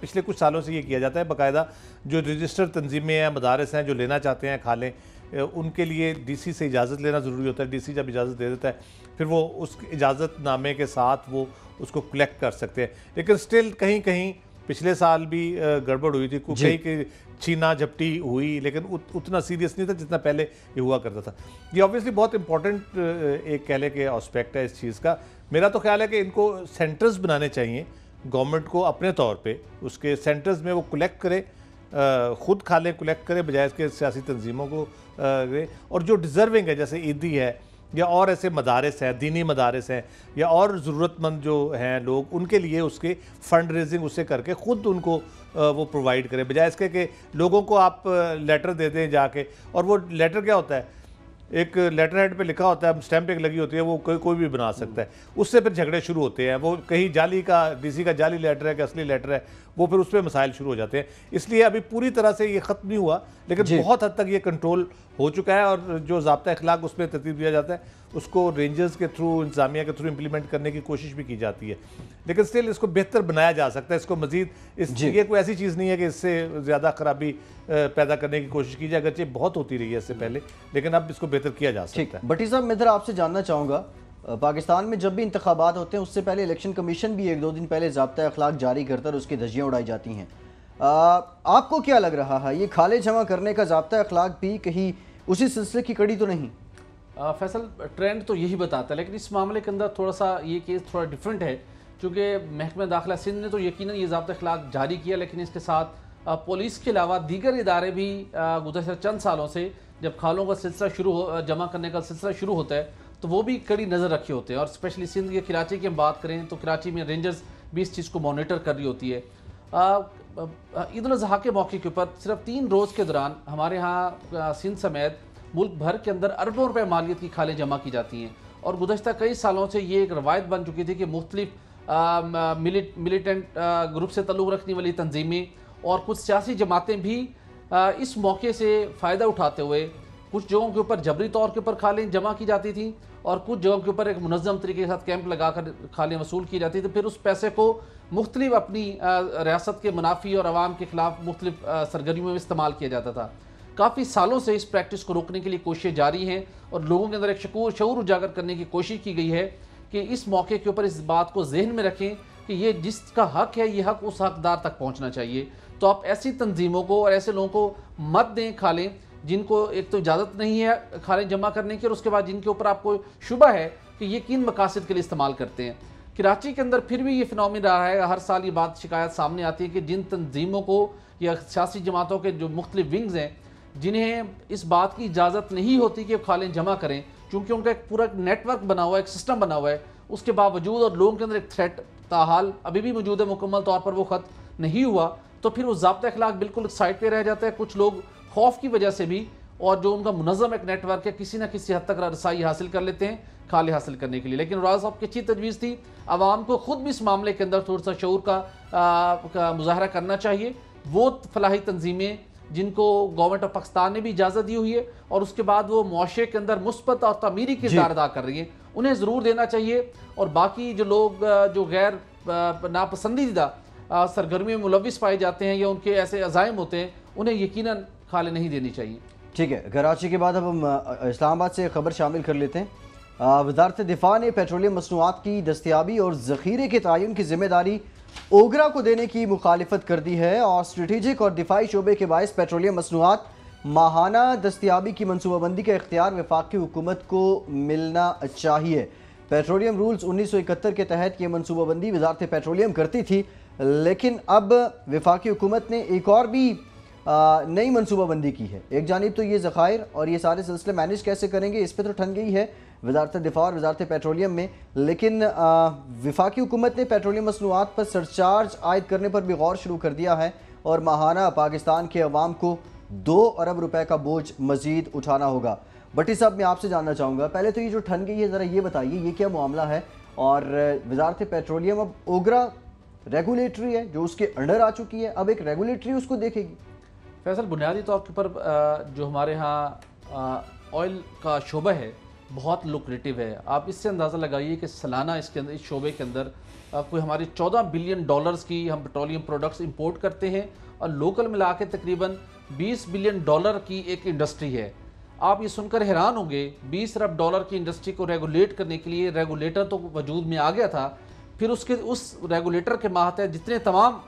پچھلے کچھ سالوں سے یہ کیا جاتا ہے، باقاعدہ جو رجسٹر تنظیمیں ہیں، مدارس ہیں، جو لینا چاہتے ہیں، کھا لیں ان کے لیے ڈی سی سے اجازت لینا ضروری ہوتا ہے۔ ڈی سی جب اجازت دے دیتا ہے، پھر وہ اس اجازت نامے کے ساتھ وہ اس کو کلیکٹ کر سکتے ہیں۔ لیکن سٹل کہیں کہیں پچھلے سال بھی گڑبڑ ہوئی تھی جی۔ کہیں کہ چھینا جھپٹی ہوئی لیکن اتنا سیریس نہیں تھا جتنا پہلے یہ ہوا کرتا تھا۔ یہ آبویسلی بہت امپورٹنٹ ایک کہہ لے کہ آسپیکٹ ہے اس چیز کا۔ میرا تو خیال ہے کہ ان کو سینٹرز بنانے چاہیے۔ گورنمنٹ کو اپنے طور پہ اس کے سینٹرز میں وہ کلیکٹ کرے خود کھا لیں کلیکٹ کرے بجائے اس کے سیاسی تنظیموں کو اور جو ڈیزرونگ ہے جیسے عیدی ہے یا اور ایسے مدارس ہیں دینی مدارس ہیں یا اور ضرورت مند جو ہیں لوگ ان کے لیے اس کے فنڈ ریزنگ اسے کر کے خود ان کو وہ پرووائڈ کریں۔ بجائے اس کے کہ لوگوں کو آپ لیٹر دے دیں جا کے۔ اور وہ لیٹر کیا ہوتا ہے؟ ایک لیٹر ہیڈ پہ لکھا ہوتا ہے اسٹیمپ ایک لگی ہوتی ہے وہ کوئی کوئی بھی بنا سکتا ہے۔ اس سے پھر جھگڑے شروع ہوتے ہیں۔ وہ کہیں جالی کا ڈی سی کا جالی لیٹر ہے کہ اصلی لیٹر ہے وہ پھر اس پہ مسائل شروع ہو جاتے ہیں۔ اس لیے ابھی پوری طرح سے یہ ختم نہیں ہوا لیکن جی۔ بہت حد تک یہ کنٹرول ہو چکا ہے اور جو ضابطہ اخلاق اس پہ ترتیب دیا جاتا ہے اس کو رینجرز کے تھرو انتظامیہ کے تھرو امپلیمنٹ کرنے کی کوشش بھی کی جاتی ہے۔ لیکن سٹل اس کو بہتر بنایا جا سکتا ہے اس کو مزید اس جی۔ یہ کوئی ایسی چیز نہیں ہے کہ اس سے زیادہ خرابی پیدا کرنے کی کوشش کی جائے اگرچہ بہت ہوتی رہی ہے اس سے پہلے لیکن اب اس کو بہتر کیا جا سکتا ہے۔ بٹی صاحب میں ادھر آپ سے جاننا چاہوں گا پاکستان میں جب بھی انتخابات ہوتے ہیں اس سے پہلے الیکشن کمیشن بھی ایک دو دن پہلے ضابطہ اخلاق جاری کرتا ہے اس کی دھجیاں اڑائی جاتی ہیں۔ آپ کو کیا لگ رہا ہے؟ یہ کھالے جمع کرنے کا ضابطہ اخلاق بھی کہیں اسی سلسلے کی کڑی تو نہیں؟ فیصل، ٹرینڈ تو یہی بتاتا ہے، لیکن اس معاملے کے اندر تھوڑا سا یہ کیس تھوڑا ڈیفرنٹ ہے، چونکہ محکمہ داخلہ سندھ نے تو یقیناً یہ ضابطہ اخلاق جاری کیا، لیکن اس کے ساتھ پولیس کے علاوہ دیگر ادارے بھی گزشتہ چند سالوں سے جب کھالوں کا سلسلہ شروع ہو جمع کرنے کا سلسلہ شروع ہوتا ہے، تو وہ بھی کڑی نظر رکھے ہوتے ہیں۔ اور اسپیشلی سندھ کے کراچی کی ہم بات کریں تو کراچی میں رینجرز بھی اس چیز کو مانیٹر کر رہی ہوتی ہے۔ عید الاضحیٰ کے موقع کے اوپر صرف تین روز کے دوران ہمارے ہاں سندھ سمیت ملک بھر کے اندر اربوں روپے مالیت کی کھالیں جمع کی جاتی ہیں۔ اور گزشتہ کئی سالوں سے یہ ایک روایت بن چکی تھی کہ مختلف ملیٹنٹ گروپ سے تعلق رکھنے والی تنظیمیں اور کچھ سیاسی جماعتیں بھی اس موقع سے فائدہ اٹھاتے ہوئے کچھ جگہوں کے اوپر جبری طور کے اوپر کھالیں جمع کی جاتی تھیں اور کچھ جگہوں کے اوپر ایک منظم طریقے کے ساتھ کیمپ لگا کر کھالیں وصول کی جاتی تھی پھر اس پیسے کو مختلف اپنی ریاست کے منافی اور عوام کے خلاف مختلف سرگرمیوں میں استعمال کیا جاتا تھا۔ کافی سالوں سے اس پریکٹس کو روکنے کے لیے کوششیں جاری ہیں اور لوگوں کے اندر ایک شکور شعور اجاگر کرنے کی کوشش کی گئی ہے کہ اس موقع کے اوپر اس بات کو ذہن میں رکھیں کہ یہ جس کا حق ہے، یہ حق اس حقدار تک پہنچنا چاہیے۔ تو آپ ایسی تنظیموں کو اور ایسے لوگوں کو مت دیں کھالیں جن کو ایک تو اجازت نہیں ہے کھالیں جمع کرنے کی اور اس کے بعد جن کے اوپر آپ کو شبہ ہے کہ یہ کن مقاصد کے لیے استعمال کرتے ہیں۔ کراچی کے اندر پھر بھی یہ فنومن رہا ہے۔ ہر سال یہ بات شکایت سامنے آتی ہے کہ جن تنظیموں کو یا سیاسی جماعتوں کے جو مختلف ونگز ہیں، جنہیں اس بات کی اجازت نہیں ہوتی کہ کھالیں جمع کریں، چونکہ ان کا ایک پورا نیٹ ورک بنا ہوا ہے، ایک سسٹم بنا ہوا ہے۔ اس کے باوجود اور لوگوں کے اندر ایک تھریٹ تاحال ابھی بھی موجود ہے، مکمل طور پر وہ خط نہیں ہوا۔ تو پھر وہ ضابطہ اخلاق بالکل سائٹ پہ رہ جاتا ہے۔ کچھ لوگ خوف کی وجہ سے بھی اور جو ان کا منظم ایک نیٹ ورک ہے کسی نہ کسی حد تک رسائی حاصل کر لیتے ہیں کھالے حاصل کرنے کے لیے۔ لیکن راز صاحب کی اچھی تجویز تھی۔ عوام کو خود بھی اس معاملے کے اندر تھوڑا سا شعور کا مظاہرہ کرنا چاہیے۔ وہ فلاحی تنظیمیں جن کو گورنمنٹ آف پاکستان نے بھی اجازت دی ہوئی ہے اور اس کے بعد وہ معاشرے کے اندر مثبت اور تعمیری کردار جی۔ ادا کر رہی ہیں۔ انہیں ضرور دینا چاہیے۔ اور باقی جو لوگ جو غیر ناپسندیدہ سرگرمی میں ملوث پائے جاتے ہیں یا ان کے ایسے عزائم ہوتے ہیں انہیں یقیناً کھالے نہیں دینی چاہیے۔ ٹھیک ہے، کراچی کے بعد اب ہم اسلام آباد سے خبر شامل کر لیتے ہیں۔ وزارت دفاع نے پیٹرولیم مصنوعات کی دستیابی اور ذخیرے کے تعین کی ذمہ داری اوگرا کو دینے کی مخالفت کر دی ہے اور اسٹریٹجک اور دفاعی شعبے کے باعث پیٹرولیم مصنوعات ماہانہ دستیابی کی منصوبہ بندی کا اختیار وفاقی حکومت کو ملنا چاہیے۔ پیٹرولیم رولز انیس سو اکہتر کے تحت یہ منصوبہ بندی وزارت پیٹرولیم کرتی تھی، لیکن اب وفاقی حکومت نے ایک اور بھی نئی منصوبہ بندی کی ہے۔ ایک جانب تو یہ ذخائر اور یہ سارے سلسلے مینج کیسے کریں گے، اس پہ تو ٹھن گئی ہے وزارت دفاع اور وزارت پیٹرولیم میں۔ لیکن وفاقی حکومت نے پیٹرولیم مصنوعات پر سرچارج عائد کرنے پر بھی غور شروع کر دیا ہے اور ماہانہ پاکستان کے عوام کو دو ارب روپے کا بوجھ مزید اٹھانا ہوگا۔ بٹی صاحب، میں آپ سے جاننا چاہوں گا، پہلے تو یہ جو ٹھن گئی ہے، ذرا یہ بتائیے، یہ کیا معاملہ ہے؟ اور وزارت پیٹرولیم اب اوگرا ریگولیٹری ہے جو اس کے انڈر آ چکی ہے، اب ایک ریگولیٹری اس کو دیکھے گی۔ فیصل، بنیادی طور کے پر جو ہمارے ہاں آئل کا شعبہ ہے، بہت لوکریٹو ہے۔ آپ اس سے اندازہ لگائیے کہ سالانہ اس کے اندر، اس شعبے کے اندر کوئی ہماری چودہ بلین ڈالرز کی ہم پیٹرولیم پروڈکٹس امپورٹ کرتے ہیں اور لوکل ملا کے تقریباً بیس بلین ڈالر کی ایک انڈسٹری ہے۔ آپ یہ سن کر حیران ہوں گے، بیس ارب ڈالر کی انڈسٹری کو ریگولیٹ کرنے کے لیے ریگولیٹر تو وجود میں آ گیا تھا، پھر اس کے، اس ریگولیٹر کے ماتحت جتنے تمام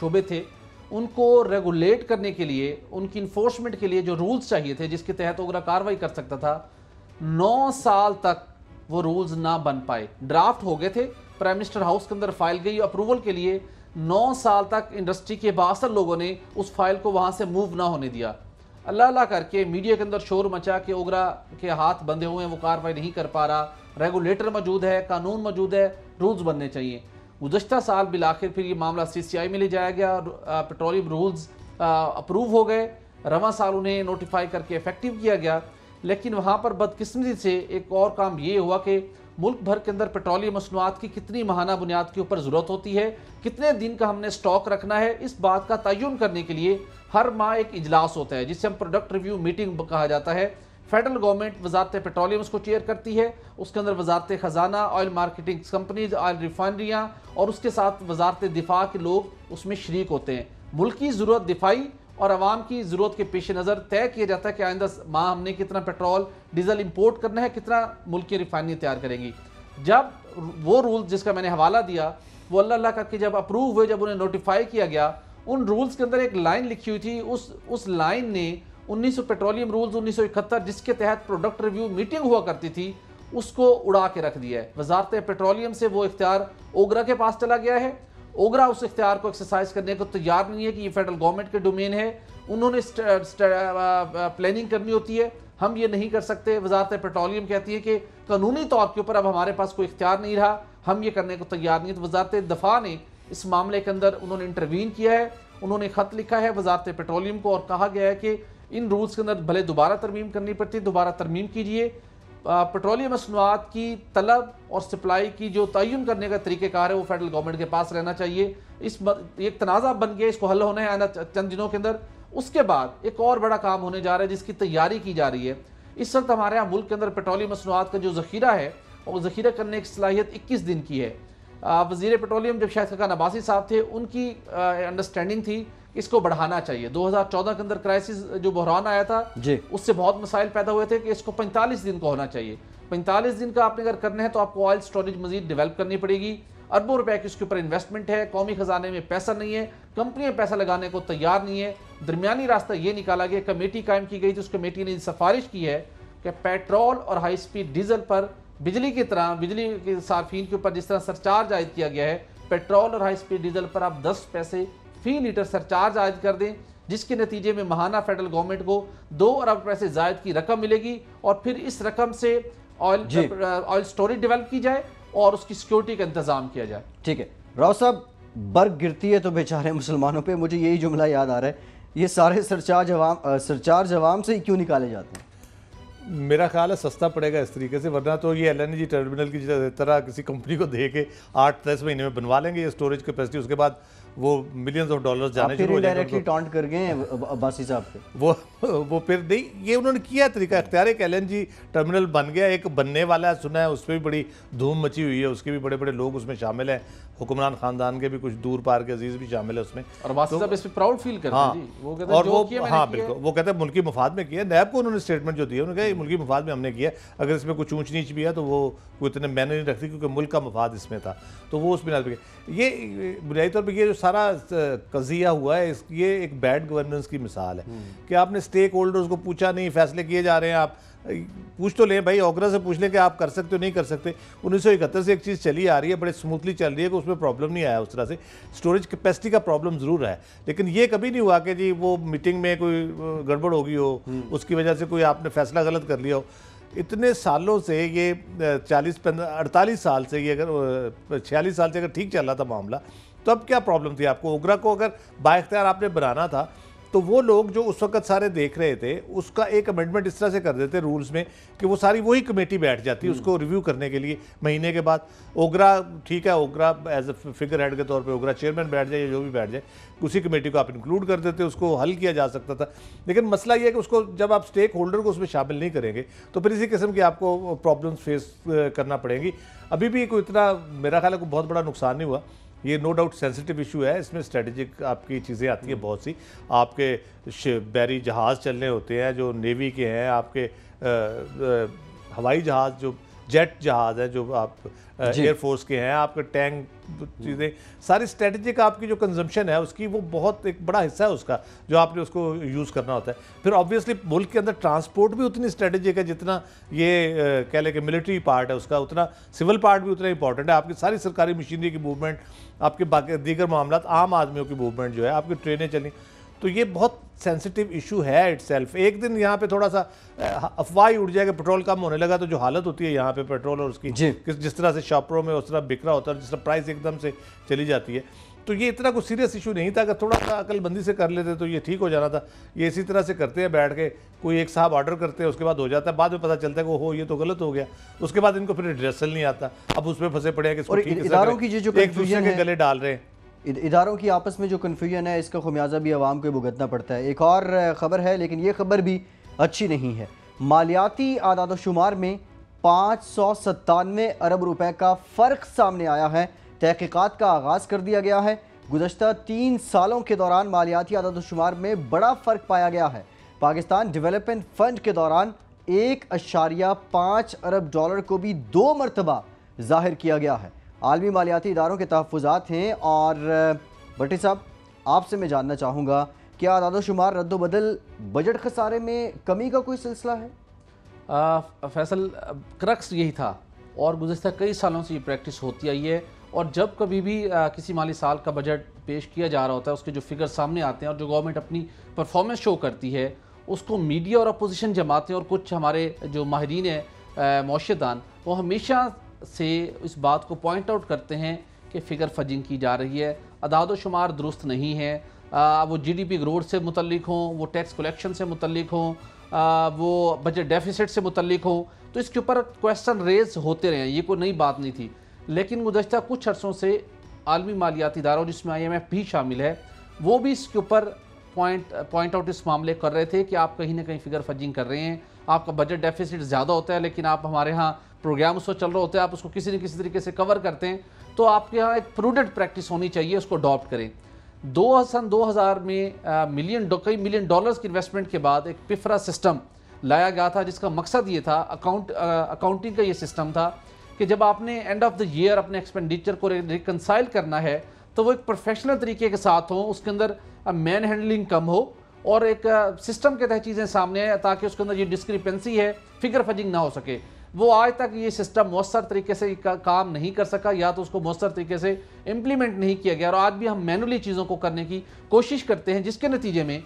شعبے تھے۔ ان کو ریگولیٹ کرنے کے لیے، ان کی انفورسمنٹ کے لیے جو رولز چاہیے تھے، جس کے تحت اگر کاروائی کر سکتا تھا، نو سال تک وہ رولز نہ بن پائے۔ ڈرافٹ ہو گئے تھے پرائم منسٹر ہاؤس کے اندر فائل گئی اپروول کے لیے۔ نو سال تک انڈسٹری کے باثر لوگوں نے اس فائل کو وہاں سے موو نہ ہونے دیا۔ اللہ اللہ کر کے میڈیا کے اندر شور مچا کہ اوگرا کے ہاتھ بندے ہوئے ہیں، وہ کاروائی نہیں کر پا رہا۔ ریگولیٹر موجود ہے، قانون موجود ہے رولز بننے چاہیے۔ گزشتہ سال بلاخر پھر یہ معاملہ سی سی آئی میں لے جایا گیا پیٹرولیم رولز اپروو ہو گئے۔ رواں سال انہیں نوٹیفائی کر کے افیکٹو کیا گیا۔ لیکن وہاں پر بدقسمتی سے ایک اور کام یہ ہوا کہ ملک بھر کے اندر پیٹرولیم مصنوعات کی کتنی ماہانہ بنیاد کے اوپر ضرورت ہوتی ہے، کتنے دن کا ہم نے سٹاک رکھنا ہے، اس بات کا تعین کرنے کے لیے ہر ماہ ایک اجلاس ہوتا ہے، جسے ہم پروڈکٹ ریویو میٹنگ کہا جاتا ہے۔ فیڈرل گورنمنٹ وزارت پیٹرولیم اس کو چیئر کرتی ہے۔ اس کے اندر وزارت خزانہ، آئل مارکیٹنگ کمپنیز، آئل ریفائنریاں اور اس کے ساتھ وزارت دفاع کے لوگ اس میں شریک ہوتے ہیں۔ ملک کی ضرورت دفاعی اور عوام کی ضرورت کے پیش نظر طے کیا جاتا ہے کہ آئندہ ماہ ہم نے کتنا پیٹرول، ڈیزل امپورٹ کرنا ہے، کتنا ملک کی ریفائنری تیار کریں گی۔ جب وہ رول جس کا میں نے حوالہ دیا، وہ اللہ اللہ کر کے جب اپروو ہوئے، جب انہیں نوٹیفائی کیا گیا، ان رولز کے اندر ایک لائن لکھی ہوئی تھی۔ اس اس لائن نے انیس سو پیٹرولیم رولز انیس سو اکہتر، جس کے تحت پروڈکٹ ریویو میٹنگ ہوا کرتی تھی، اس کو اڑا کے رکھ دیا ہے۔ وزارت پیٹرولیم سے وہ اختیار اوگرا کے پاس چلا گیا ہے۔ اوگرا اس اختیار کو ایکسرسائز کرنے کو تیار نہیں ہے کہ یہ فیڈرل گورنمنٹ کے ڈومین ہے۔ انہوں نے پلاننگ کرنی ہوتی ہے۔ ہم یہ نہیں کر سکتے۔ وزارت پیٹرولیم کہتی ہے کہ قانونی طور کے اوپر اب ہمارے پاس کوئی اختیار نہیں رہا۔ ہم یہ کرنے کو تیار نہیں ہے تو وزارت دفاع نے اس معاملے کے اندر انہوں نے انٹروین کیا ہے۔ انہوں نے خط لکھا ہے۔ وزارت پیٹرولیم کو اور کہا گیا ہے کہ ان رولز کے اندر بھلے دوبارہ ترمیم کرنی پڑتی ہے، دوبارہ ترمیم کیجیے۔ پٹرولیم مصنوعات کی طلب اور سپلائی کی جو تعین کرنے کا طریقہ کار ہے، وہ فیڈرل گورنمنٹ کے پاس رہنا چاہیے۔ اس ایک تنازع بن گیا اس کو حل ہونا ہے چند دنوں کے اندر۔ اس کے بعد ایک اور بڑا کام ہونے جا رہا ہے، جس کی تیاری کی جا رہی ہے۔ اس وقت ہمارے یہاں ملک کے اندر پٹرولیم مصنوعات کا جو ذخیرہ ہے، وہ ذخیرہ کرنے کی صلاحیت اکیس دن کی ہے۔ وزیر پٹرولیم جب شاہد خان عباسی صاحب تھے، ان کی انڈرسٹینڈنگ تھی۔ اس کو بڑھانا چاہیے۔ دو ہزار چودہ کے اندر کرائسس جو بحران آیا تھا جی۔ اس سے بہت مسائل پیدا ہوئے تھے کہ اس کو پینتالیس دن کو ہونا چاہیے۔ پینتالیس دن کا آپ نے اگر کرنا ہے تو آپ کو آئل سٹوریج مزید ڈیولپ کرنی پڑے گی۔ اربوں روپے کی اس کے اوپر انویسٹمنٹ ہے۔ قومی خزانے میں پیسہ نہیں ہے۔ کمپنیاں پیسہ لگانے کو تیار نہیں ہے۔ درمیانی راستہ یہ نکالا گیا کمیٹی قائم کی گئی تھی۔ اس کمیٹی نے سفارش کی ہے کہ پیٹرول اور ہائی سپیڈ ڈیزل پر بجلی کی طرح بجلی کے صارفین کے اوپر جس طرح سرچارج عائد کیا گیا ہے پیٹرول اور ہائی سپیڈ ڈیزل پر آپ دس پیسے فی لیٹر سرچارج عائد کر دیں جس کے نتیجے میں ماہانہ فیڈرل گورنمنٹ کو دو ارب پیسے زائد کی رقم ملے گی اور پھر اس رقم سے آئل جی۔ آئل سٹوریج ڈیولپ کی جائے اور اس کی سیکیورٹی کا انتظام کیا جائے۔ ٹھیک ہے۔ راؤ صاحب برگ گرتی ہے تو بیچارے مسلمانوں پہ مجھے یہی جملہ یاد آ رہا ہے۔ یہ سارے سرچارج عوام سرچارج عوام سے ہی کیوں نکالے جاتے ہیں؟ میرا خیال ہے سستا پڑے گا اس طریقے سے ورنہ تو یہ ایل این جی ٹرمینل کی طرح کسی کمپنی کو دے کے آٹھ دس مہینے میں بنوا لیں گے یہ سٹوریج کیپیسٹی اس کے بعد وہ ملینز آف ڈالرز جانے شروع ہو جائیں گے ٹانٹ کر گئے ہیں عباسی صاحب پہ۔ وہ وہ پھر نہیں یہ انہوں نے کیا طریقہ اختیار ایک ایل این جی ٹرمینل بن گیا ایک بننے والا ہے سنا ہے اس پہ بھی بڑی دھوم مچی ہوئی ہے اس کے بھی بڑے بڑے لوگ اس میں شامل ہیں۔ حکمران خاندان کے بھی کچھ دور پار کے عزیز بھی شامل ہے اس میں۔ اور صاحب اس پہ پراؤڈ فیل کرتے ہیں جی اور وہ ہاں بالکل وہ کہتے ہیں ملکی مفاد میں کیا نیب کو انہوں نے اسٹیٹمنٹ جو دیا انہوں نے کہا ملکی مفاد میں ہم نے کیا اگر اس میں کچھ اونچ نیچ بھی ہے تو وہ کوئی اتنے میں نہیں رکھتی کیونکہ ملک کا مفاد اس میں تھا۔ تو وہ اس بنا پہ یہ بنیادی طور پہ یہ جو سارا قضیہ ہوا ہے یہ ایک بیڈ گورننس کی مثال ہے۔ کہ آپ نے اسٹیک ہولڈرز کو پوچھا نہیں فیصلے کیے جا رہے ہیں آپ۔ پوچھ تو لیں بھائی اوگرا سے پوچھ لیں کہ آپ کر سکتے ہو نہیں کر سکتے۔ انیس سو اکہتر سے ایک چیز چلی آ رہی ہے بڑے سموتھلی چل رہی ہے کہ اس میں پرابلم نہیں آیا اس طرح سے۔ اسٹوریج کیپیسٹی کا پرابلم ضرور ہے۔ لیکن یہ کبھی نہیں ہوا کہ جی وہ میٹنگ میں کوئی گڑبڑ ہوگی ہو اس کی وجہ سے کوئی آپ نے فیصلہ غلط کر لیا ہو۔ اتنے سالوں سے یہ چالیس اڑتالیس سال سے یہ اگر چھیالیس سال سے اگر ٹھیک چل رہا تھا معاملہ تو اب کیا پرابلم تھی آپ کو؟ اوگرا کو اگر با اختیار آپ نے بنانا تھا تو وہ لوگ جو اس وقت سارے دیکھ رہے تھے، اس کا ایک امنڈمنٹ اس طرح سے کر دیتے رولز میں کہ وہ ساری وہی کمیٹی بیٹھ جاتی، اس کو ریویو کرنے کے لیے مہینے کے بعد۔ اوگرا، ٹھیک ہے، OGRA as a figure head کے طور پہ اوگرا چیئرمین بیٹھ جائے یا جو بھی بیٹھ جائے، اسی کمیٹی کو آپ انکلوڈ کر دیتے، اس کو حل کیا جا سکتا تھا۔ لیکن مسئلہ یہ ہے کہ اس کو جب آپ سٹیک ہولڈر کو اس میں شامل نہیں کریں گے، تو پھر اسی قسم کی آپ کو پرابلمس فیس کرنا پڑے گی۔ ابھی بھی کوئی اتنا میرا خیال ہے کوئی بہت بڑا نقصان نہیں ہوا۔ یہ نو ڈاؤٹ سینسٹیو ایشو ہے اس میں اسٹریٹجک آپ کی چیزیں آتی ہیں بہت سی آپ کے بیری جہاز چلنے ہوتے ہیں جو نیوی کے ہیں آپ کے ہوائی جہاز جو جیٹ جہاز ہے جو آپ جی۔ ایئر فورس کے ہیں آپ کے ٹینک چیزیں۔ ساری اسٹریٹجک آپ کی جو کنزمپشن ہے، اس کی وہ بہت ایک بڑا حصہ ہے اس کا، جو آپ نے اس کو یوز کرنا ہوتا ہے۔ پھر آبویسلی ملک کے اندر ٹرانسپورٹ بھی اتنی اسٹریٹجک ہے جتنا یہ کہہ لیں کہ ملٹری پارٹ ہے اس کا، اتنا سول پارٹ بھی اتنا امپورٹنٹ ہے۔ آپ کی ساری سرکاری مشینری کی موومنٹ آپ کے باقی دیگر معاملات عام آدمیوں کی موومنٹ جو ہے، آپ کی ٹرینیں چلیں تو یہ بہت سینسٹیو ایشو ہے اٹ سیلف ایک دن یہاں پہ تھوڑا سا افواہ اٹھ جائے کہ پیٹرول کم ہونے لگا تو جو حالت ہوتی ہے یہاں پہ پیٹرول اور اس کی جی۔ جس طرح سے شاپروں میں اس طرح بک رہا ہوتا ہے جس طرح پرائز ایک دم سے چلی جاتی ہے۔ تو یہ اتنا کوئی سیریس ایشو نہیں تھا۔ اگر تھوڑا سا عقل بندی سے کر لیتے تو یہ ٹھیک ہو جانا تھا۔ یہ اسی طرح سے کرتے ہیں بیٹھ کے کوئی ایک صاحب آرڈر کرتے ہیں اس کے بعد ہو جاتا ہے۔ بعد میں پتہ چلتا ہے کہ ہو یہ تو غلط ہو گیا۔ اس کے بعد ان کو پھر ڈریسل نہیں آتا۔ اب اس میں پھنسے پڑے ہیں کہ ایک دوسرے کے گلے ڈال رہے ہیں۔ اداروں کی آپس میں جو کنفیوژن ہے، اس کا خمیازہ بھی عوام کو بھگتنا پڑتا ہے۔ ایک اور خبر ہے، لیکن یہ خبر بھی اچھی نہیں ہے۔ مالیاتی اعداد و شمار میں پانچ سو ستانوے ارب روپے کا فرق سامنے آیا ہے۔ تحقیقات کا آغاز کر دیا گیا ہے۔ گزشتہ تین سالوں کے دوران مالیاتی اعداد و شمار میں بڑا فرق پایا گیا ہے۔ پاکستان ڈیولپمنٹ فنڈ کے دوران ایک اشاریہ پانچ ارب ڈالر کو بھی دو مرتبہ ظاہر کیا گیا ہے۔ عالمی مالیاتی اداروں کے تحفظات ہیں اور، بٹی صاحب، آپ سے میں جاننا چاہوں گا کیا اعداد و شمار رد و بدل بجٹ خسارے میں کمی کا کوئی سلسلہ ہے؟ فیصل، کرکس یہی تھا اور گزشتہ کئی سالوں سے یہ پریکٹس ہوتی آئی ہے اور جب کبھی بھی کسی مالی سال کا بجٹ پیش کیا جا رہا ہوتا ہے، اس کے جو فگر سامنے آتے ہیں اور جو گورنمنٹ اپنی پرفارمنس شو کرتی ہے، اس کو میڈیا اور اپوزیشن جماعتیں اور کچھ ہمارے جو ماہرین ہیں معاشدان وہ ہمیشہ سے اس بات کو پوائنٹ آؤٹ کرتے ہیں کہ فگر فجنگ کی جا رہی ہے۔ اداد و شمار درست نہیں ہے۔ وہ جی ڈی پی گروتھ سے متعلق ہوں، وہ ٹیکس کلیکشن سے متعلق ہوں وہ بجٹ ڈیفیسٹ سے متعلق ہوں۔ تو اس کے اوپر کویسچن ریز ہوتے رہے ہیں، یہ کوئی نئی بات نہیں تھی۔ لیکن گزشتہ کچھ عرصوں سے عالمی مالیاتی اداروں جس میں آئی ایم ایف بھی شامل ہے، وہ بھی اس کے اوپر پوائنٹ پوائنٹ آؤٹ اس معاملے کر رہے تھے کہ آپ کہیں نہ کہیں فگر فجنگ کر رہے ہیں۔ آپ کا بجٹ ڈیفیسٹ زیادہ ہوتا ہے، لیکن آپ ہمارے ہاں پروگرام اس وقت چل رہا ہوتا ہے، آپ اس کو کسی نہ کسی طریقے سے کور کرتے ہیں، تو آپ کے یہاں ایک پروڈنٹ پریکٹس ہونی چاہیے، اس کو اڈاپٹ کریں۔ دو سن دو ہزار میں ملین کئی ملین ڈالرز کی انویسٹمنٹ کے بعد ایک پفرا سسٹم لایا گیا تھا، جس کا مقصد یہ تھا اکاؤنٹ اکاؤنٹنگ کا یہ سسٹم تھا کہ جب آپ نے اینڈ آف دا ایئر اپنے ایکسپینڈیچر کو ریکنسائل کرنا ہے، تو وہ ایک پروفیشنل طریقے کے ساتھ ہوں، اس کے اندر مین ہینڈلنگ کم ہو اور ایک سسٹم کے تحت چیزیں سامنے آئے تاکہ اس کے اندر یہ ڈسکریپنسی ہے فگر فجنگ نہ ہو سکے۔ وہ آج تک یہ سسٹم مؤثر طریقے سے کام نہیں کر سکا، یا تو اس کو مؤثر طریقے سے امپلیمنٹ نہیں کیا گیا۔ اور آج بھی ہم مینولی چیزوں کو کرنے کی کوشش کرتے ہیں، جس کے نتیجے میں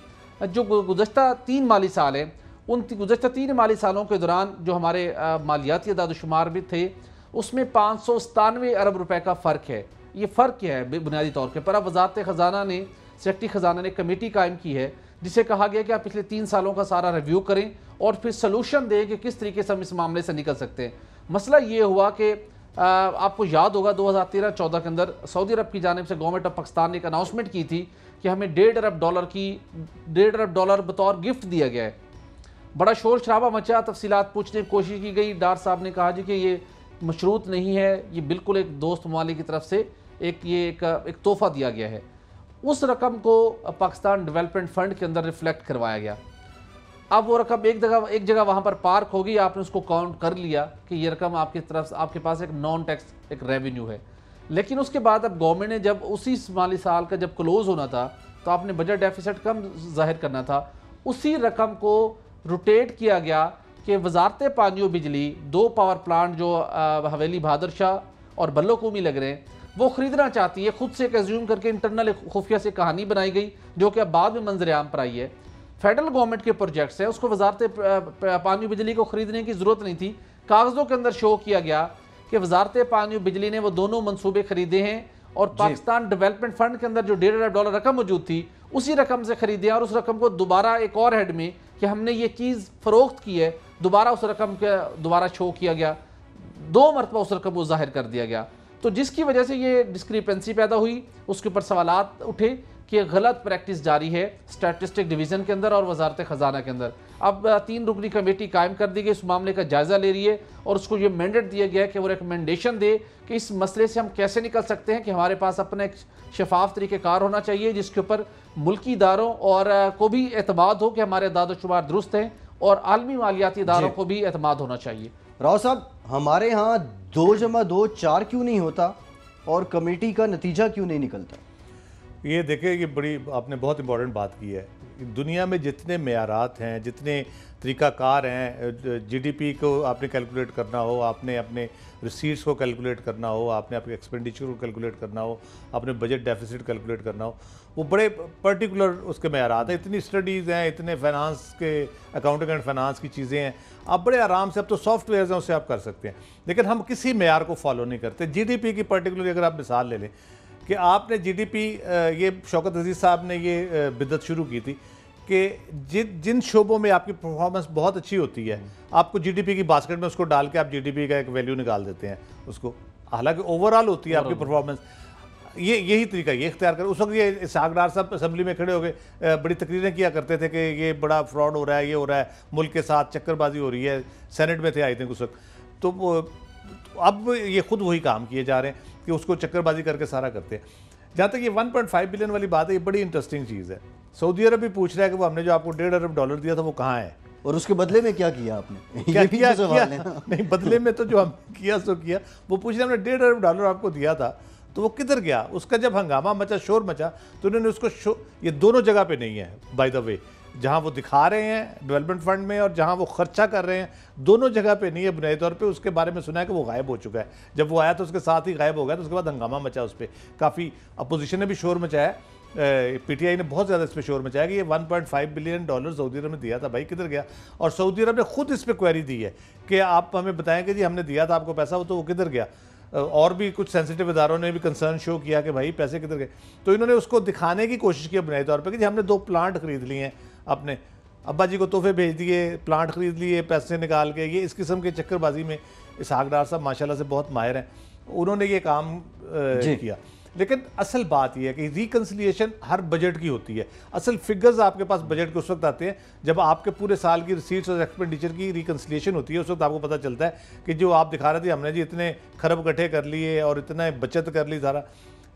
جو گزشتہ تین مالی سال ہیں، ان گزشتہ تین مالی سالوں کے دوران جو ہمارے مالیاتی اعداد و شمار بھی تھے، اس میں پانچ سو ستانوے ارب روپے کا فرق ہے۔ یہ فرق کیا ہے بنیادی طور پہ؟ پر اب وزارت خزانہ نے، سیکٹری خزانہ نے کمیٹی قائم کی ہے جسے کہا گیا کہ آپ پچھلے تین سالوں کا سارا ریویو کریں اور پھر سلوشن دیں کہ کس طریقے سے ہم اس معاملے سے نکل سکتے ہیں۔ مسئلہ یہ ہوا کہ آپ کو یاد ہوگا دو ہزار تیرہ چودہ کے اندر سعودی عرب کی جانب سے گورنمنٹ آف پاکستان نے ایک اناؤنسمنٹ کی تھی کہ ہمیں ڈیڑھ ارب ڈالر کی، ڈیڑھ ارب ڈالر بطور گفٹ دیا گیا ہے۔ بڑا شور شرابہ مچا، تفصیلات پوچھنے کی کوشش کی گئی۔ ڈار صاحب نے کہا جی کہ یہ مشروط نہیں ہے، یہ بالکل ایک دوست ممالک کی طرف سے ایک، یہ ایک تحفہ دیا گیا ہے۔ اس رقم کو پاکستان ڈیولپمنٹ فنڈ کے اندر ریفلیکٹ کروایا گیا۔ اب وہ رقم ایک جگہ ایک جگہ وہاں پر پارک ہوگی، آپ نے اس کو کاؤنٹ کر لیا کہ یہ رقم آپ کی طرف آپ کے پاس ایک نان ٹیکس ایک ریونیو ہے۔ لیکن اس کے بعد اب گورنمنٹ نے جب اسی مالی سال کا جب کلوز ہونا تھا، تو آپ نے بجٹ ڈیفیسٹ کم ظاہر کرنا تھا۔ اسی رقم کو روٹیٹ کیا گیا کہ وزارت پانی و بجلی، دو پاور پلانٹ جو حویلی بہادر شاہ اور بلو قومی لگ رہے ہیں وہ خریدنا چاہتی ہے خود سے ایک کر کے انٹرنل خفیہ سے کہانی بنائی گئی جو کہ اب بعد میں منظر عام پر آئی ہے۔ فیڈرل گورنمنٹ کے پروجیکٹس ہیں اس کو وزارت پانی بجلی کو خریدنے کی ضرورت نہیں تھی۔ کاغذوں کے اندر شو کیا گیا کہ وزارت پانی و بجلی نے وہ دونوں منصوبے خریدے ہیں اور جی۔ پاکستان ڈیولپمنٹ فنڈ کے اندر جو ڈیڑھ ارب ڈالر رقم موجود تھی اسی رقم سے خریدے اور اس رقم کو دوبارہ ایک اور ہیڈ میں کہ ہم نے یہ چیز فروخت کی ہے دوبارہ اس رقم کے دوبارہ شو کیا گیا۔ دو مرتبہ اس رقم کو ظاہر کر دیا گیا۔ تو جس کی وجہ سے یہ ڈسکریپنسی پیدا ہوئی اس کے اوپر سوالات اٹھے کہ غلط پریکٹس جاری ہے سٹیٹسٹک ڈویژن کے اندر اور وزارت خزانہ کے اندر اب تین رکنی کمیٹی قائم کر دی گئی اس معاملے کا جائزہ لے رہی ہے اور اس کو یہ مینڈیٹ دیا گیا کہ وہ ریکمنڈیشن دے کہ اس مسئلے سے ہم کیسے نکل سکتے ہیں کہ ہمارے پاس اپنا ایک شفاف طریقہ کار ہونا چاہیے جس کے اوپر ملکی اداروں اور کو بھی اعتماد ہو کہ ہمارے داد و شمار درست ہیں اور عالمی مالیاتی اداروں جی۔ کو بھی اعتماد ہونا چاہیے راؤ صاحب ہمارے ہاں دو جمع دو چار کیوں نہیں ہوتا اور کمیٹی کا نتیجہ کیوں نہیں نکلتا؟ یہ دیکھیں یہ بڑی آپ نے بہت امپورٹنٹ بات کی ہے۔ دنیا میں جتنے معیارات ہیں، جتنے طریقہ کار ہیں جی ڈی پی کو آپ نے کیلکولیٹ کرنا ہو، آپ نے اپنے ریسیٹس کو کیلکولیٹ کرنا ہو، آپ نے اپنے ایکسپینڈیچر کو کیلکولیٹ کرنا ہو اپنے بجٹ ڈیفیسٹ کیلکولیٹ کرنا ہو، وہ بڑے پرٹیکولر اس کے معیارات ہیں۔ اتنی اسٹڈیز ہیں، اتنے فائنانس کے، اکاؤنٹنگ اینڈ فائنانس کی چیزیں ہیں۔ آپ بڑے آرام سے، اب تو سافٹ ویئرز ہیں، اسے آپ کر سکتے ہیں۔ لیکن ہم کسی معیار کو فالو نہیں کرتے۔ جی ڈی پی کی پرٹیکولرلی اگر آپ مثال لے لیں کہ آپ نے جی ڈی پی یہ شوکت عزیز صاحب نے یہ بدت شروع کی تھی۔ کہ جن شعبوں میں آپ کی پرفارمنس بہت اچھی ہوتی ہے آپ کو جی ڈی پی کی باسکٹ میں اس کو ڈال کے آپ جی ڈی پی کا ایک ویلیو نکال دیتے ہیں اس کو۔ حالانکہ اوورال ہوتی ہے آپ کی پرفارمنس یہ یہی طریقہ یہ اختیار کر۔ اس وقت یہ اسحاق ڈار صاحب اسمبلی میں کھڑے ہو گئے بڑی تقریریں کیا کرتے تھے کہ یہ بڑا فراڈ ہو رہا ہے یہ ہو رہا ہے ملک کے ساتھ چکر بازی ہو رہی ہے سینٹ میں تھے آئی تھنک اس وقت۔ تو اب یہ خود وہی کام کیے جا رہے ہیں کہ اس کو چکر بازی کر کے سارا کرتے ہیں۔ جہاں تک یہ ون پوائنٹ فائیو بلین والی بات ہے یہ بڑی انٹرسٹنگ چیز ہے۔ سعودی عرب بھی پوچھ رہا ہے کہ وہ ہم نے جو آپ کو ڈیڑھ ارب ڈالر دیا تھا وہ کہاں ہے؟ اور اس کے بدلے میں کیا کیا آپ نے؟ کیا کیا نہیں بدلے میں تو جو ہم کیا سو کیا۔ وہ پوچھ رہے ہم نے ڈیڑھ ارب ڈالر آپ کو دیا تھا تو وہ کدھر گیا؟ اس کا جب ہنگامہ مچا شور مچا تو انہوں نے اس کو یہ دونوں جگہ پہ نہیں ہے بائی دا وے جہاں وہ دکھا رہے ہیں ڈیولپمنٹ فنڈ میں اور جہاں وہ خرچہ کر رہے ہیں دونوں جگہ پہ نہیں ہے۔ بنیادی طور پہ اس کے بارے میں سنا ہے کہ وہ غائب ہو چکا ہے۔ جب وہ آیا تو اس کے ساتھ ہی غائب ہو گیا تو اس کے بعد ہنگامہ مچا اس پہ۔ کافی اپوزیشن نے بھی شور مچایا۔ پی ٹی آئی نے بہت زیادہ اس پہ شور مچایا کہ یہ one point five billion dollar سعودی عرب نے دیا تھا بھائی کدھر گیا؟ اور سعودی عرب نے خود اس پہ کوئری دی ہے کہ آپ ہمیں بتائیں کہ جی ہم نے دیا تھا آپ کو پیسہ وہ تو وہ کدھر گیا؟ اور بھی کچھ سینسٹیو اداروں نے بھی کنسرن شو کیا کہ بھائی پیسے کدھر گئے؟ تو انہوں نے اس کو دکھانے کی کوشش کی بنیادی طور پہ کہ جی ہم نے دو پلانٹ خرید لیے ہیں اپنے۔ ابا جی کو تحفے بھیج دیے پلانٹ خرید لیے پیسے نکال کے یہ اس قسم کے چکر بازی میں اسحاق ڈار صاحب ماشاءاللہ سے بہت ماہر ہیں۔ انہوں نے یہ کام جی۔ کیا۔ لیکن اصل بات یہ ہے کہ ریکنسلیشن ہر بجٹ کی ہوتی ہے۔ اصل فگرز آپ کے پاس بجٹ کے اس وقت آتے ہیں جب آپ کے پورے سال کی ریسیٹس اور ایکسپینڈیچر کی ریکنسلیشن ہوتی ہے۔ اس وقت آپ کو پتہ چلتا ہے کہ جو آپ دکھا رہے تھے، ہم نے جی اتنے خرب کٹھے کر لیے اور اتنا بچت کر لی سارا۔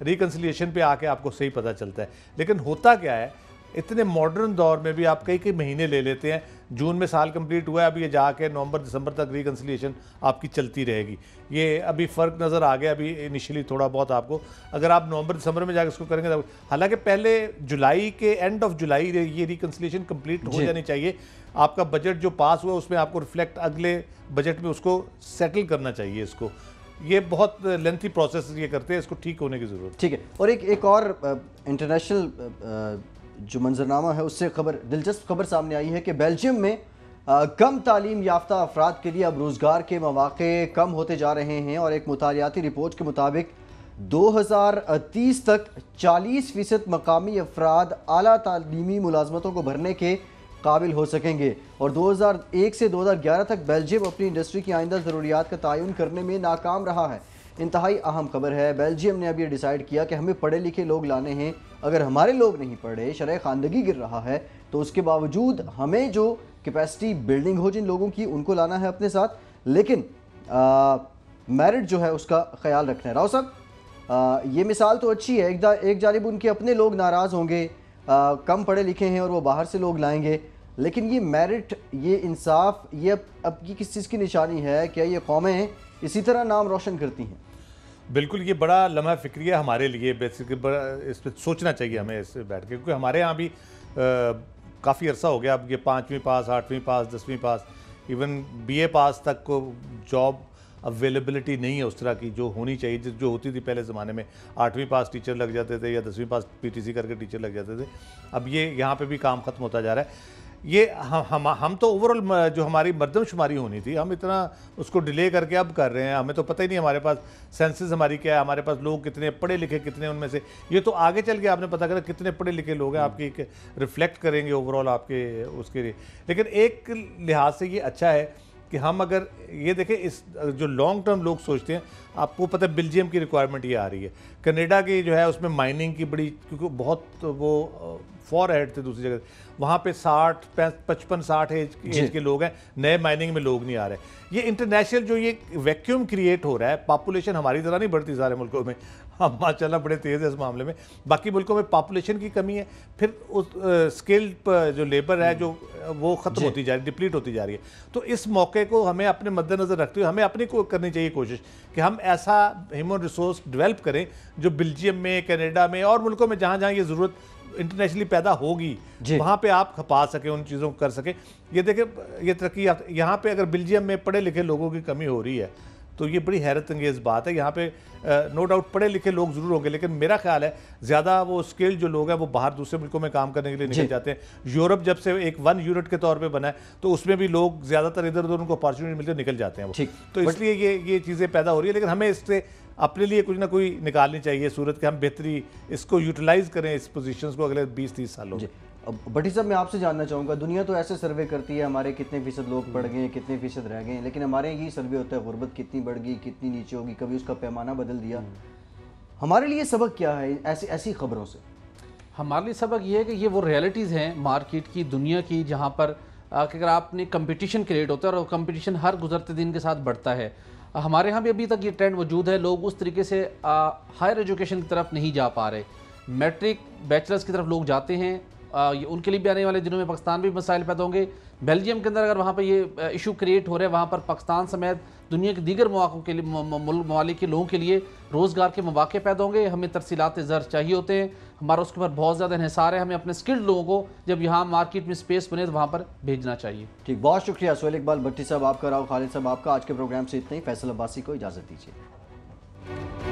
ریکنسلیشن پہ آ کے آپ کو صحیح پتہ چلتا ہے۔ لیکن ہوتا کیا ہے اتنے ماڈرن دور میں بھی آپ کئی کئی مہینے لے لیتے ہیں۔ جون میں سال کمپلیٹ ہوا ہے ابھی یہ جا کے نومبر دسمبر تک ریکنسلیشن آپ کی چلتی رہے گی۔ یہ ابھی فرق نظر آ گیا ابھی انیشلی تھوڑا بہت آپ کو۔ اگر آپ نومبر دسمبر میں جا کے اس کو کریں گے حالانکہ پہلے جولائی کے اینڈ آف جولائی یہ ریکنسلیشن کمپلیٹ ہو جانی چاہیے۔ آپ کا بجٹ جو پاس ہوا اس میں آپ کو ریفلیکٹ اگلے بجٹ میں اس کو سیٹل کرنا چاہیے اس کو۔ یہ بہت لینتھی پروسیس یہ کرتے ہیں اس کو ٹھیک ہونے کی ضرورت۔ ٹھیک ہے۔ اور ایک ایک اور انٹرنیشنل جو منظرنامہ ہے، اس سے خبر، دلچسپ خبر سامنے آئی ہے کہ بیلجیم میں کم تعلیم یافتہ افراد کے لیے اب روزگار کے مواقع کم ہوتے جا رہے ہیں اور ایک مطالعاتی رپورٹ کے مطابق دو ہزار تیس تک چالیس فیصد مقامی افراد اعلیٰ تعلیمی ملازمتوں کو بھرنے کے قابل ہو سکیں گے اور دو ہزار ایک سے دو ہزار گیارہ تک بیلجیم اپنی انڈسٹری کی آئندہ ضروریات کا تعین کرنے میں ناکام رہا ہے۔ انتہائی اہم خبر ہے۔ بیلجیم نے اب یہ ڈیسائیڈ کیا کہ ہمیں پڑھے لکھے لوگ لانے ہیں۔ اگر ہمارے لوگ نہیں پڑھے شرح خواندگی گر رہا ہے، تو اس کے باوجود ہمیں جو کیپیسٹی بلڈنگ ہو جن لوگوں کی، ان کو لانا ہے اپنے ساتھ۔ لیکن میرٹ جو ہے، اس کا خیال رکھنا ہے۔ راؤ صاحب یہ مثال تو اچھی ہے۔ ایک جانب ان کے اپنے لوگ ناراض ہوں گے کم پڑھے لکھے ہیں اور وہ باہر سے لوگ لائیں گے۔ لیکن یہ میرٹ یہ انصاف، یہ اب کی کس چیز کی نشانی ہے؟ کیا یہ قومیں اسی طرح نام روشن کرتی ہیں؟ بالکل یہ بڑا لمحہ فکری ہے ہمارے لیے بیسک بڑا اس پہ سوچنا چاہیے ہمیں اس بیٹھ کے، کیونکہ ہمارے ہاں بھی کافی عرصہ ہو گیا اب یہ پانچویں پاس، آٹھویں پاس، دسویں پاس ایون بی اے پاس تک کو جاب اویلیبلٹی نہیں ہے اس طرح کی جو ہونی چاہیے، جو ہوتی تھی پہلے زمانے میں۔ آٹھویں پاس ٹیچر لگ جاتے تھے یا دسویں پاس پی ٹی سی کر کے ٹیچر لگ جاتے تھے۔ اب یہ یہاں پہ بھی کام ختم ہوتا جا رہا ہے۔ یہ ہم ہم تو اوورال جو ہماری مردم شماری ہونی تھی، ہم اتنا اس کو ڈیلے کر کے اب کر رہے ہیں۔ ہمیں تو پتہ ہی نہیں ہمارے پاس سینسز ہماری کیا ہے، ہمارے پاس لوگ کتنے پڑھے لکھے، کتنے ان میں سے۔ یہ تو آگے چل کے آپ نے پتہ کرا کتنے پڑھے لکھے لوگ ہیں، آپ کی ایک ریفلیکٹ کریں گے اوورال آپ کے اس کے لیے۔ لیکن ایک لحاظ سے یہ اچھا ہے کہ ہم اگر یہ دیکھیں اس جو لانگ ٹرم لوگ سوچتے ہیں آپ کو پتہ بلجیم کی ریکوائرمنٹ یہ آ رہی ہے۔ کینیڈا کی جو ہے اس میں مائننگ کی بڑی کیونکہ بہت وہ فور ہیڈ تھے دوسری جگہ۔ وہاں پہ ساٹھ پچپن ساٹھ ایج ایج جی۔ کے لوگ ہیں۔ نئے مائننگ میں لوگ نہیں آ رہے۔ یہ انٹرنیشنل جو یہ ویکیوم کریٹ ہو رہا ہے پاپولیشن ہماری طرح نہیں بڑھتی سارے ملکوں میں۔ ہم ماشاء اللہ بڑے تیز ہے اس معاملے میں باقی ملکوں میں پاپولیشن کی کمی ہے پھر اس اسکل جو لیبر ہے جو وہ ختم جی۔ ہوتی جا رہی ہے ڈپلیٹ ہوتی جا رہی ہے تو اس موقع کو ہمیں اپنے مد نظر رکھتے ہوئے ہمیں اپنی کو کرنی چاہیے کوشش کہ ہم ایسا ہیومن ریسورس ڈیولپ کریں جو بلجیم میں کینیڈا میں اور ملکوں میں جہاں جہاں یہ ضرورت انٹرنیشنلی پیدا ہوگی جی۔ وہاں پہ آپ کھپا سکیں ان چیزوں کو کر سکیں یہ دیکھیں یہ ترقی یہاں پہ اگر بلجیم میں پڑھے لکھے لوگوں کی کمی ہو رہی ہے تو یہ بڑی حیرت انگیز بات ہے۔ یہاں پہ نو ڈاؤٹ پڑھے لکھے لوگ ضرور ہوں گے لیکن میرا خیال ہے زیادہ وہ اسکل جو لوگ ہیں وہ باہر دوسرے ملکوں میں کام کرنے کے لیے نکل جی۔ جاتے ہیں۔ یورپ جب سے ایک ون یونٹ کے طور پہ بنا ہے تو اس میں بھی لوگ زیادہ تر ادھر ادھر ان کو اپارچونیٹی ملتے نکل جاتے ہیں تو اس لیے یہ یہ چیزیں پیدا ہو رہی ہے لیکن ہمیں اس سے اپنے لیے کچھ نہ کوئی نکالنی چاہیے۔ صورت کہ ہم بہتری اس کو یوٹیلائز کریں اس پوزیشنز کو اگلے بیس تیس سالوں جی۔ بٹی صاحب میں آپ سے جاننا چاہوں گا دنیا تو ایسے سروے کرتی ہے ہمارے کتنے فیصد لوگ بڑھ گئے ہیں کتنے فیصد رہ گئے ہیں لیکن ہمارے یہ سروے ہوتا ہے غربت کتنی بڑھ گئی کتنی نیچے ہوگی کبھی اس کا پیمانہ بدل دیا۔ ہمارے لیے سبق کیا ہے ایسی ایسی خبروں سے؟ ہمارے لیے سبق یہ ہے کہ یہ وہ ریئلٹیز ہیں مارکیٹ کی دنیا کی جہاں پر اگر آپ نے کمپٹیشن کریٹ ہوتا ہے اور کمپٹیشن ہر گزرتے دن کے ساتھ بڑھتا ہے۔ ہمارے ہاں بھی ابھی تک یہ ٹرینڈ موجود ہے لوگ اس طریقے سے ہائر ایجوکیشن کی طرف نہیں جا پا رہے۔ میٹرک بیچلرز کی طرف لوگ جاتے ہیں ان کے لیے بھی آنے والے دنوں میں پاکستان بھی مسائل پیدا ہوں گے۔ بیلجیم کے اندر اگر وہاں پہ یہ ایشو کریٹ ہو رہے ہیں، وہاں پر پاکستان سمیت دنیا کے دیگر مواقع کے لیے ممالک کے لوگوں کے لیے روزگار کے مواقع پیدا ہوں گے۔ ہمیں ترسیلات زر چاہیے ہوتے ہیں۔ ہمارا اس کے اوپر بہت زیادہ انحصار ہے۔ ہمیں اپنے سکلڈ لوگوں کو جب یہاں مارکیٹ میں سپیس بنے تو وہاں پر بھیجنا چاہیے۔ ٹھیک، بہت شکریہ۔ سہیل اقبال بٹی صاحب، آپ کا راؤ خالد صاحب، آپ کا آج کے پروگرام سے اتنا ہی فیصل عباسی کو اجازت دیجیے۔